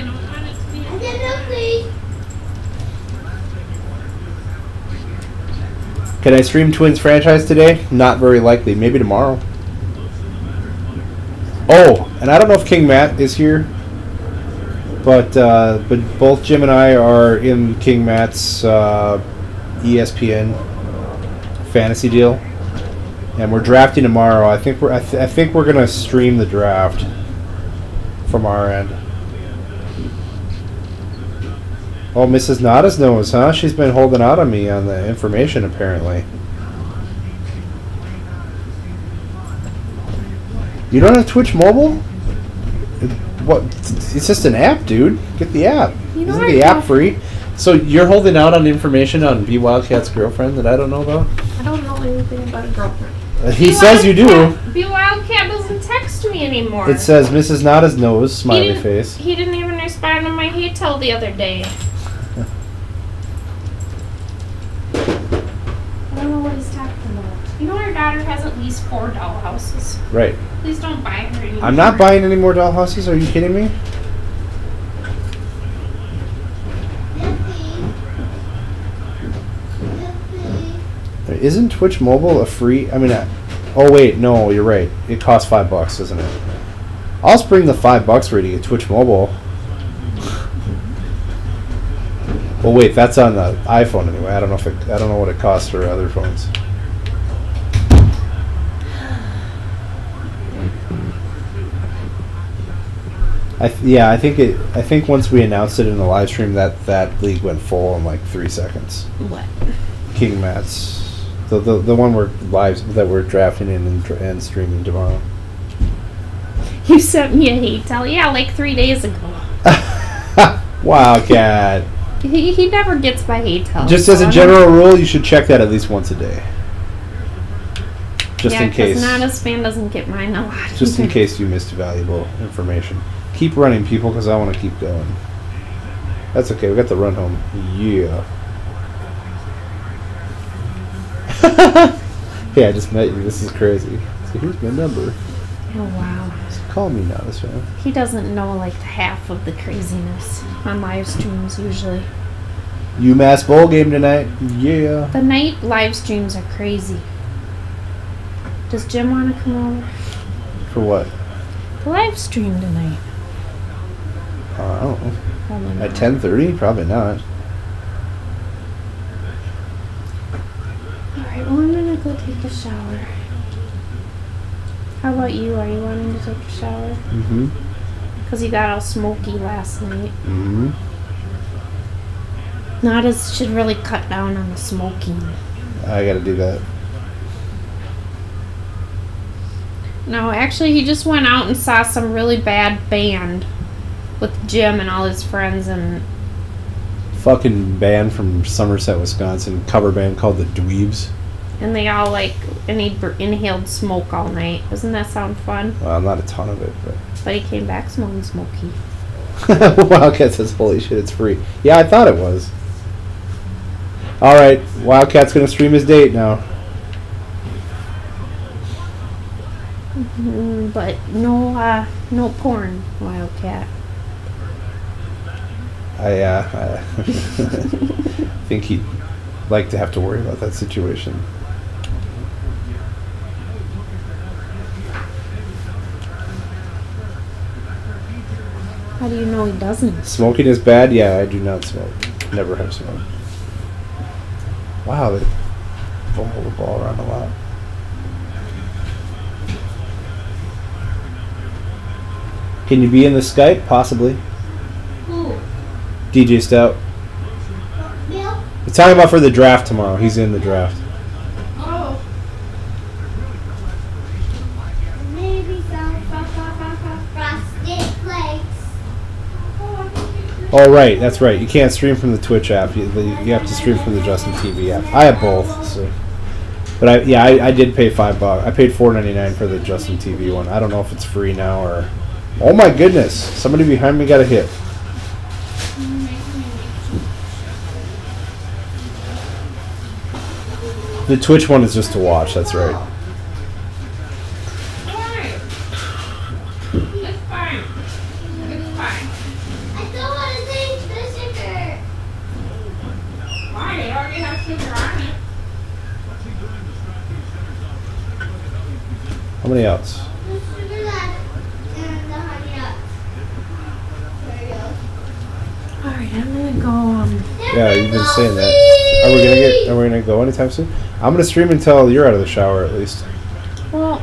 Can I stream Twins franchise today? Not very likely. Maybe tomorrow. Oh, and I don't know if King Matt is here, but uh, but both Jim and I are in King Matt's uh, ESPN fantasy deal, and we're drafting tomorrow. I think we're I, th- I think we're gonna stream the draft from our end. Oh, Mrs. Nadas knows, huh? She's been holding out on me on the information, apparently. You don't have Twitch Mobile? What? It's just an app, dude. Get the app. You know Isn't the app free? So you're holding out on information on B Wildcat's girlfriend that I don't know about? I don't know anything about a girlfriend. Uh, He says you do. B Wildcat doesn't text me anymore. It says Mrs. Nadas knows, he smiley didn't, face. He didn't even respond to my hate tell the other day. I don't know what he's talking about. You know our daughter has at least four dollhouses. Right. Please don't buy her any. I'm not buying any more dollhouses. Are you kidding me? Isn't Twitch Mobile a free? I mean, uh, oh wait, no, you're right. It costs five bucks, doesn't it? I'll spring the five bucks for you to Twitch Mobile. Well, wait, that's on the iPhone anyway. I don't know if it, I don't know what it costs for other phones. I th- yeah, I think it. I think once we announced it in the live stream, that that league went full in like three seconds. What? King Mats, the the, the one we're live that we're drafting in and, and streaming tomorrow. You sent me a hate tell. Yeah, like three days ago. Wildcat. He, he never gets my hate tell. Just so as a general rule, you should check that at least once a day. Just yeah, in case. not a spam doesn't get mine a lot. Just in case you missed valuable information. Keep running, people, because I want to keep going. That's okay. We got the run home. Yeah. hey, I just met you. This is crazy. So here's my number. Oh wow. Call me now, this man. He doesn't know like half of the craziness on live streams usually. UMass bowl game tonight. Yeah. The night live streams are crazy. Does Jim want to come over? For what? The live stream tonight. Uh, I don't know. Probably At ten thirty? Probably not. Alright, well, I'm gonna go take a shower. How about you? Are you wanting to take a shower? Mm-hmm. Because you got all smoky last night. Mm-hmm. Nadas should really cut down on the smoking. I gotta do that. No, actually, he just went out and saw some really bad band with Jim and all his friends, and Fucking band from Somerset, Wisconsin, cover band called the Dweebs. And they all like and he inhaled smoke all night. Doesn't that sound fun? Well, not a ton of it, But But he came back smelling smoky. Wildcat says, "Holy shit, it's free." Yeah, I thought it was. All right, Wildcat's gonna stream his date now. Mm, but no, uh, no porn, Wildcat. I, uh, I think he'd like to have to worry about that situation. How do you know he doesn't? Smoking is bad. Yeah, I do not smoke. Never have smoked. Wow, they fumble the ball around a lot. Can you be in the Skype? Possibly. Who? DJ Stout. Bill? We're talking about for the draft tomorrow. He's in the draft. Oh, right. That's right. You can't stream from the Twitch app. You, you have to stream from the Justin TV app. I have both. So, but I yeah I, I did pay five bucks. I paid four ninety nine for the Justin TV one. I don't know if it's free now or. Oh my goodness! Somebody behind me got a hit. The Twitch one is just to watch. That's right. It's fine. It's fine. I don't want to taste the sugar. Why? It already has sugar on it. How many outs? The sugar left and the honey up. There you go. Alright, I'm gonna go, um, Yeah, you've been saying that. Are we gonna get? Are we gonna go anytime soon? I'm gonna stream until you're out of the shower at least. well,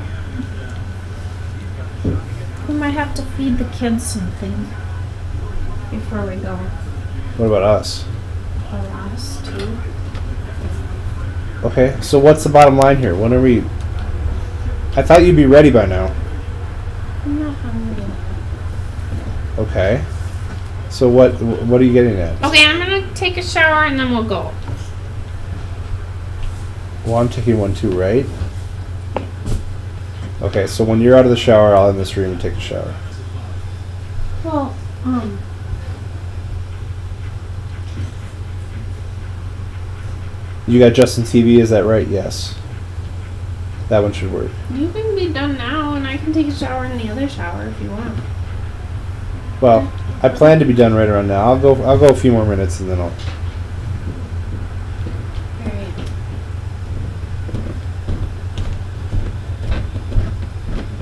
we might have to feed the kids something before we go. What about us? Or us, too. Okay, so what's the bottom line here? When are we? I thought you'd be ready by now. I'm not hungry. Okay. So what? What are you getting at? Okay, I'm gonna take a shower and then we'll go. Well, I'm taking one too, right? Okay, so when you're out of the shower, I'll end this room and take a shower. Well, um, You got Justin TV, is that right? Yes. That one should work. you can be done now and I can take a shower in the other shower if you want. Well, I plan to be done right around now. I'll go. I'll go a few more minutes and then I'll.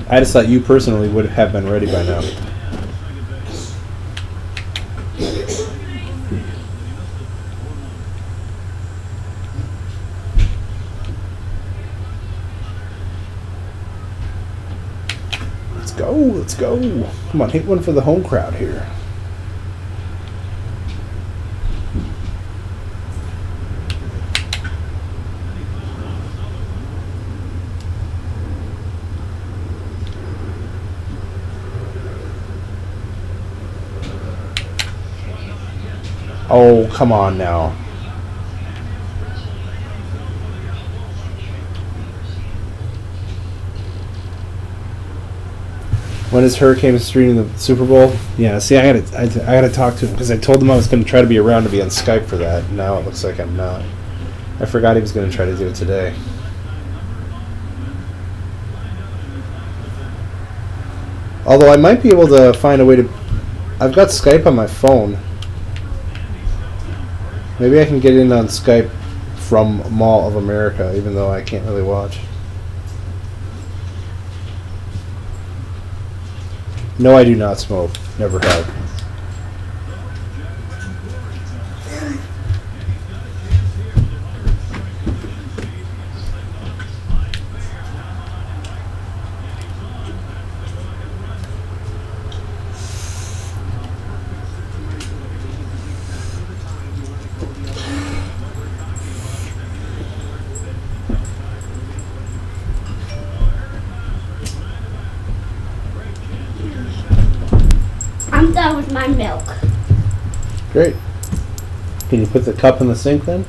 I just thought you personally would have been ready by now. Let's go. Come on, hit one for the home crowd here. Oh, come on now. When is Hurricane streaming the Super Bowl? Yeah, see, I gotta, I, I gotta talk to him because I told him I was gonna try to be around to be on Skype for that. Now it looks like I'm not. I forgot he was gonna try to do it today. Although I might be able to find a way to. I've got Skype on my phone. Maybe I can get in on Skype from Mall of America, even though I can't really watch. No, I do not smoke. Never have. With my milk. Great. Can you put the cup in the sink? Then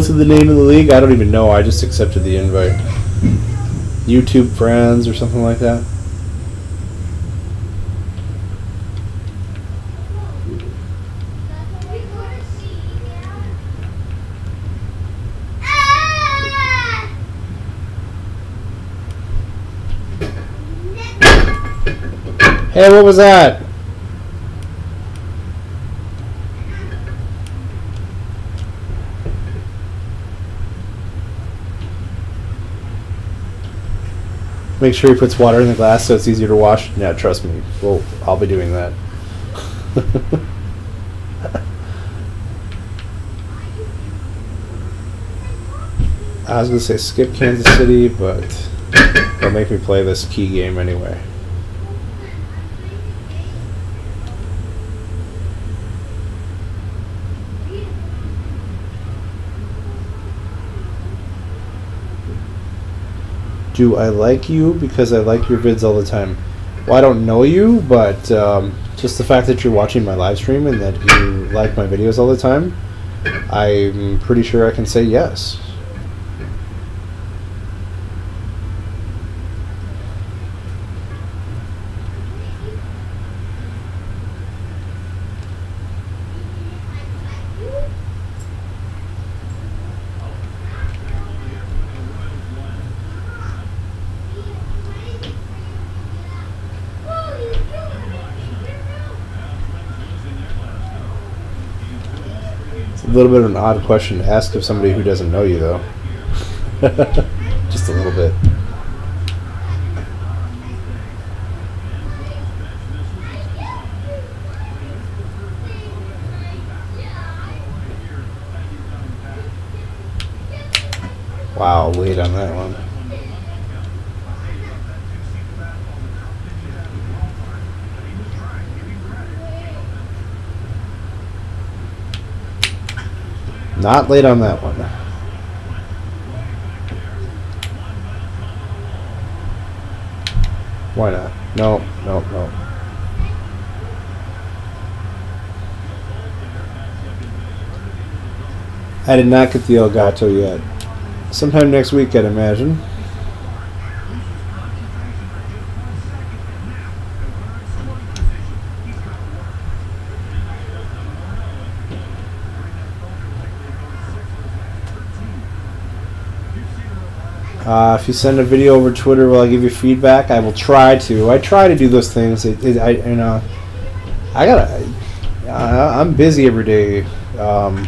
What's the name of the league? I don't even know. I just accepted the invite. YouTube friends or something like that. Hey, what was that? Make sure he puts water in the glass so it's easier to wash. Yeah, trust me. Well, I'll be doing that. I was gonna say skip Kansas City, but they'll make me play this key game anyway. Do I like you because I like your vids all the time? Well, I don't know you, but um, just the fact that you're watching my live stream and that you like my videos all the time, I'm pretty sure I can say yes. It's a little bit of an odd question to ask of somebody who doesn't know you, though. Just a little bit. Wow, late on that one. Not late on that one. Why not? No, no, no. I did not get the Elgato yet. Sometime next week, I'd imagine. Send a video over Twitter, will I give you feedback? I will try to. I try to do those things. It, it, I, you know, I gotta. I, I'm busy every day, um,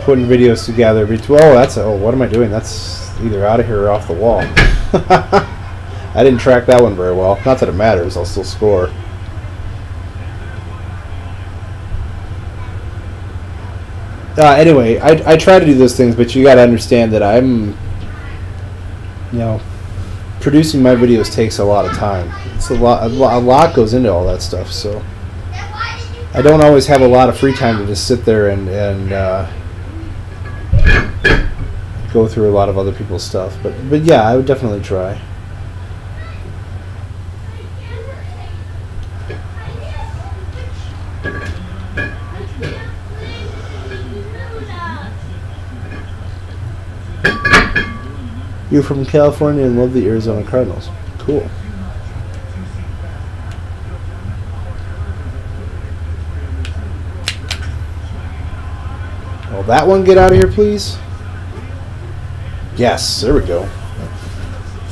putting videos together. Bet- Oh, that's oh, what am I doing? That's either out of here or off the wall. I didn't track that one very well. Not that it matters. I'll still score. Uh, anyway, I, I try to do those things, but you got to understand that I'm, you know, producing my videos takes a lot of time. It's a lot, a lot, goes into all that stuff. So I don't always have a lot of free time to just sit there and and uh, go through a lot of other people's stuff. But but yeah, I would definitely try. You're from California and love the Arizona Cardinals. Cool. Will that one get out of here, please? Yes, there we go.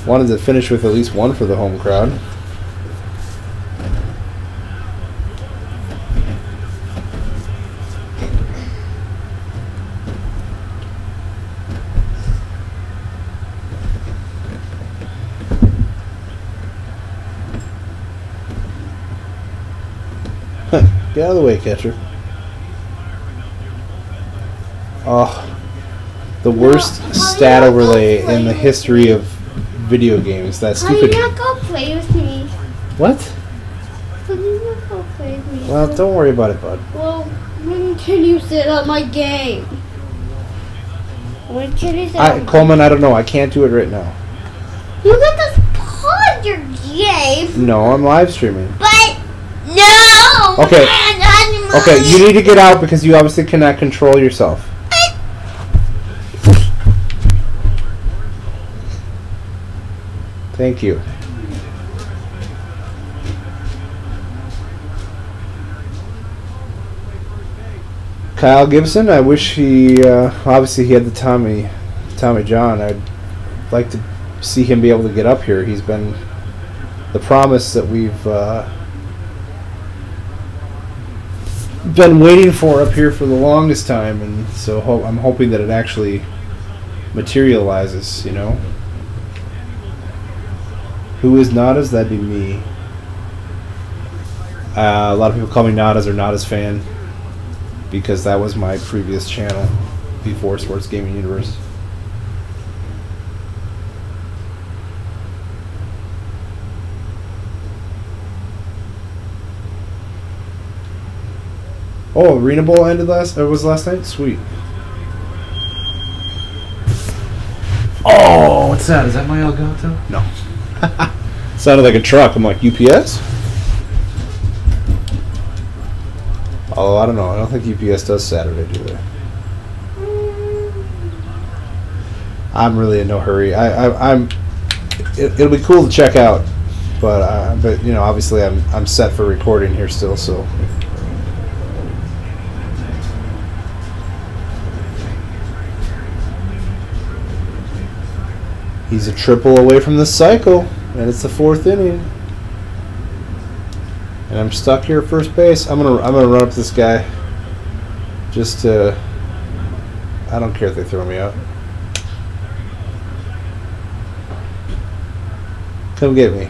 Wanted to finish with at least one for the home crowd. Huh, Get out of the way, catcher. Oh, the worst do stat overlay in the history of video games. That How you stupid. not go play with me? What? How you not go play with me? Well, don't worry about it, bud. Well, when can you sit on my game? When can you sit I, Coleman, I don't know. I can't do it right now. You got to pause your game. No, I'm live streaming. But no. Okay. Okay, you need to get out because you obviously cannot control yourself. Thank you. Kyle Gibson, I wish he uh, obviously he had the Tommy Tommy John. I'd like to see him be able to get up here. He's been the promise that we've uh, been waiting for up here for the longest time, and so ho- I'm hoping that it actually materializes. You know, who is Nadas? That'd be me. Uh, a lot of people call me Nadas or Nadas fan because that was my previous channel before Sports Gaming Universe. Oh, Arena Bowl ended last. It was last night. Sweet. Oh, what's that? Is that my Elgato? No. Sounded like a truck. I'm like UPS. Oh, I don't know. I don't think UPS does Saturday, do they? I'm really in no hurry. I, I I'm. It, it'll be cool to check out, but uh, but you know, obviously, I'm I'm set for recording here still, so. He's a triple away from the cycle, and it's the fourth inning. And I'm stuck here at first base. I'm gonna I'm gonna run up this guy. Just to. I don't care if they throw me out. Come get me.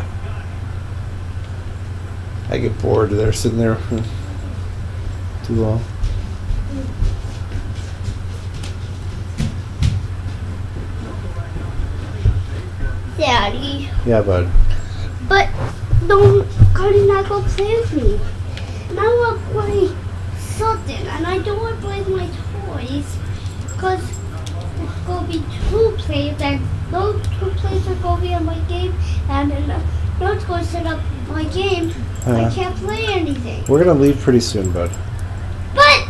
I get bored. They're sitting there too long. Daddy. Yeah, bud. But don't Cody not go play with me. And I want to play something, and I don't want to play with my toys, because it's to be two players, and those two players are going to be on my game, and uh, going to set up my game. I Uh, can't play anything. we're gonna leave pretty soon, bud. But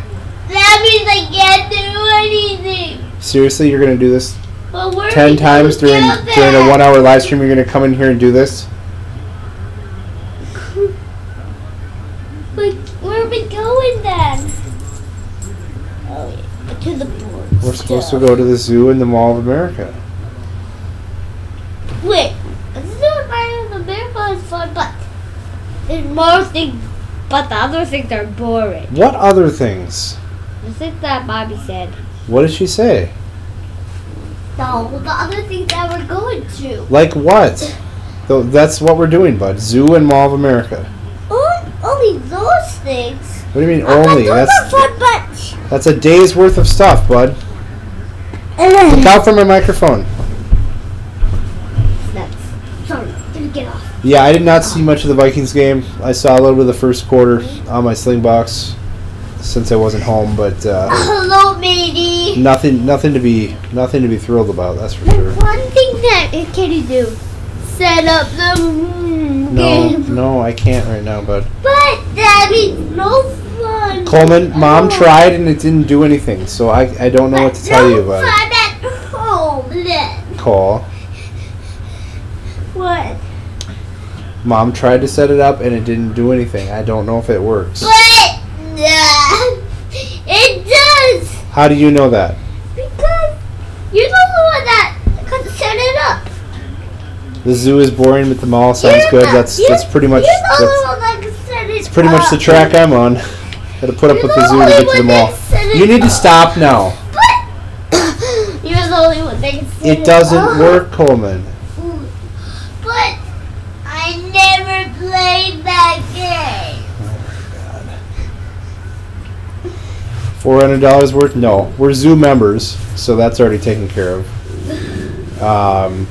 that means I can't do anything. Seriously, you're gonna do this But are ten times during during a one-hour live stream? You're gonna come in here and do this? Like, where are we going then? Oh, yeah, to the board. We're supposed to go to the zoo in the Mall of America. Wait, this is what the America is fun, but more things, but the other things are boring. What other things? The things that Bobby said. What did she say? No, the other things that we're going to. Like what? That's what we're doing, bud. Zoo and Mall of America. Oh, only those things. What do you mean I thought only? That's fun, but. that's a day's worth of stuff, bud. Eh. Look out for my microphone. Nuts. Sorry, didn't get off. Yeah, I did not see much of the Vikings game. I saw a little bit of the first quarter on my Slingbox since I wasn't home, but uh, Hello, matey. nothing, nothing to be, nothing to be thrilled about. That's for sure. one thing that it can you do, set up the mm, No, game. no, I can't right now, bud. But Daddy, no fun. Coleman, mom Oh. tried and it didn't do anything, so I, I don't know what to tell no you about it. fun at home then. Call. What? Mom tried to set it up and it didn't do anything. I don't know if it works. But uh, it does How do you know that? because you're the one that set it up. The zoo is boring, but the mall sounds You're good. the- That's that's pretty much You're the that's, one that set it that's pretty much the track I'm on. Got to put up with the the zoo to get to the mall. that set it You need to stop now. But you're the only one that can set it It doesn't up. work, Coleman. But I never played that game. Four hundred dollars worth? No, we're zoo members, so that's already taken care of. Um,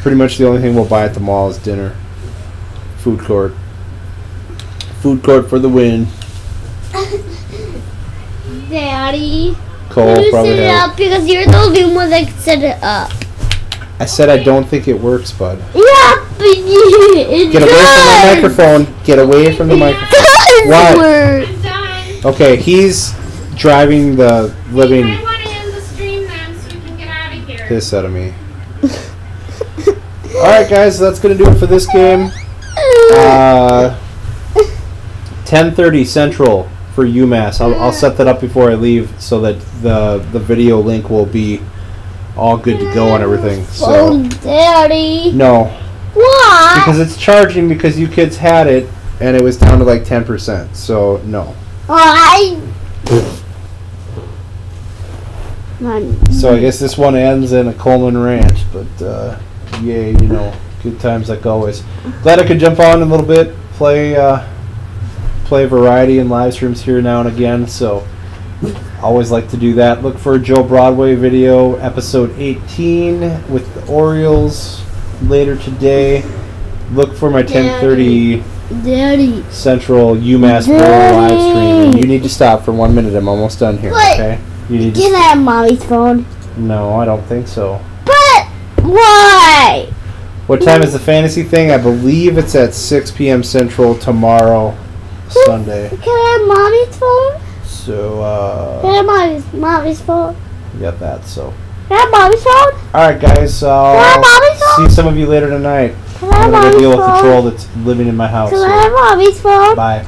pretty much the only thing we'll buy at the mall is dinner, food court, food court for the win. Daddy, Cole you probably set it has. up because you're the only one that can set it up. I said I don't think it works, bud. Yeah, but it Get away from the microphone. Get away from the microphone. It does What? work. I'm done. Okay, he's driving the living I want to end the stream then so you can get out of here. piss out of me. All right, guys, that's gonna do it for this game. Uh, 10:30 Central for UMass. I'll, I'll set that up before I leave so that the the video link will be all good to go and everything. So Oh, Daddy. no, Why? because it's charging because you kids had it and it was down to like 10%. So no. I. So I guess this one ends in a Coleman Ranch, but uh, yay, you know, good times like always. Glad I could jump on a little bit, play uh, play variety and live streams here now and again. So always like to do that. Look for a Joe Broadway video, episode 18 with the Orioles later today. Look for my 10:30 Daddy. Central UMass Bowl live stream. And you need to stop for one minute. I'm almost done here. What? Okay. You need to. Can I have mommy's phone? No, I don't think so. But why? What time is the fantasy thing? I believe it's at 6 p.m. Central tomorrow, Sunday. Can I have mommy's phone? So, Can I uh, have mommy's, mommy's phone? you got that. So, Can I have mommy's phone? all right, guys. Can I have Uh, mommy's phone? see some of you later tonight. Can I have I'm gonna mommy's deal with the phone? troll that's living in my house. Can I have mommy's phone? bye.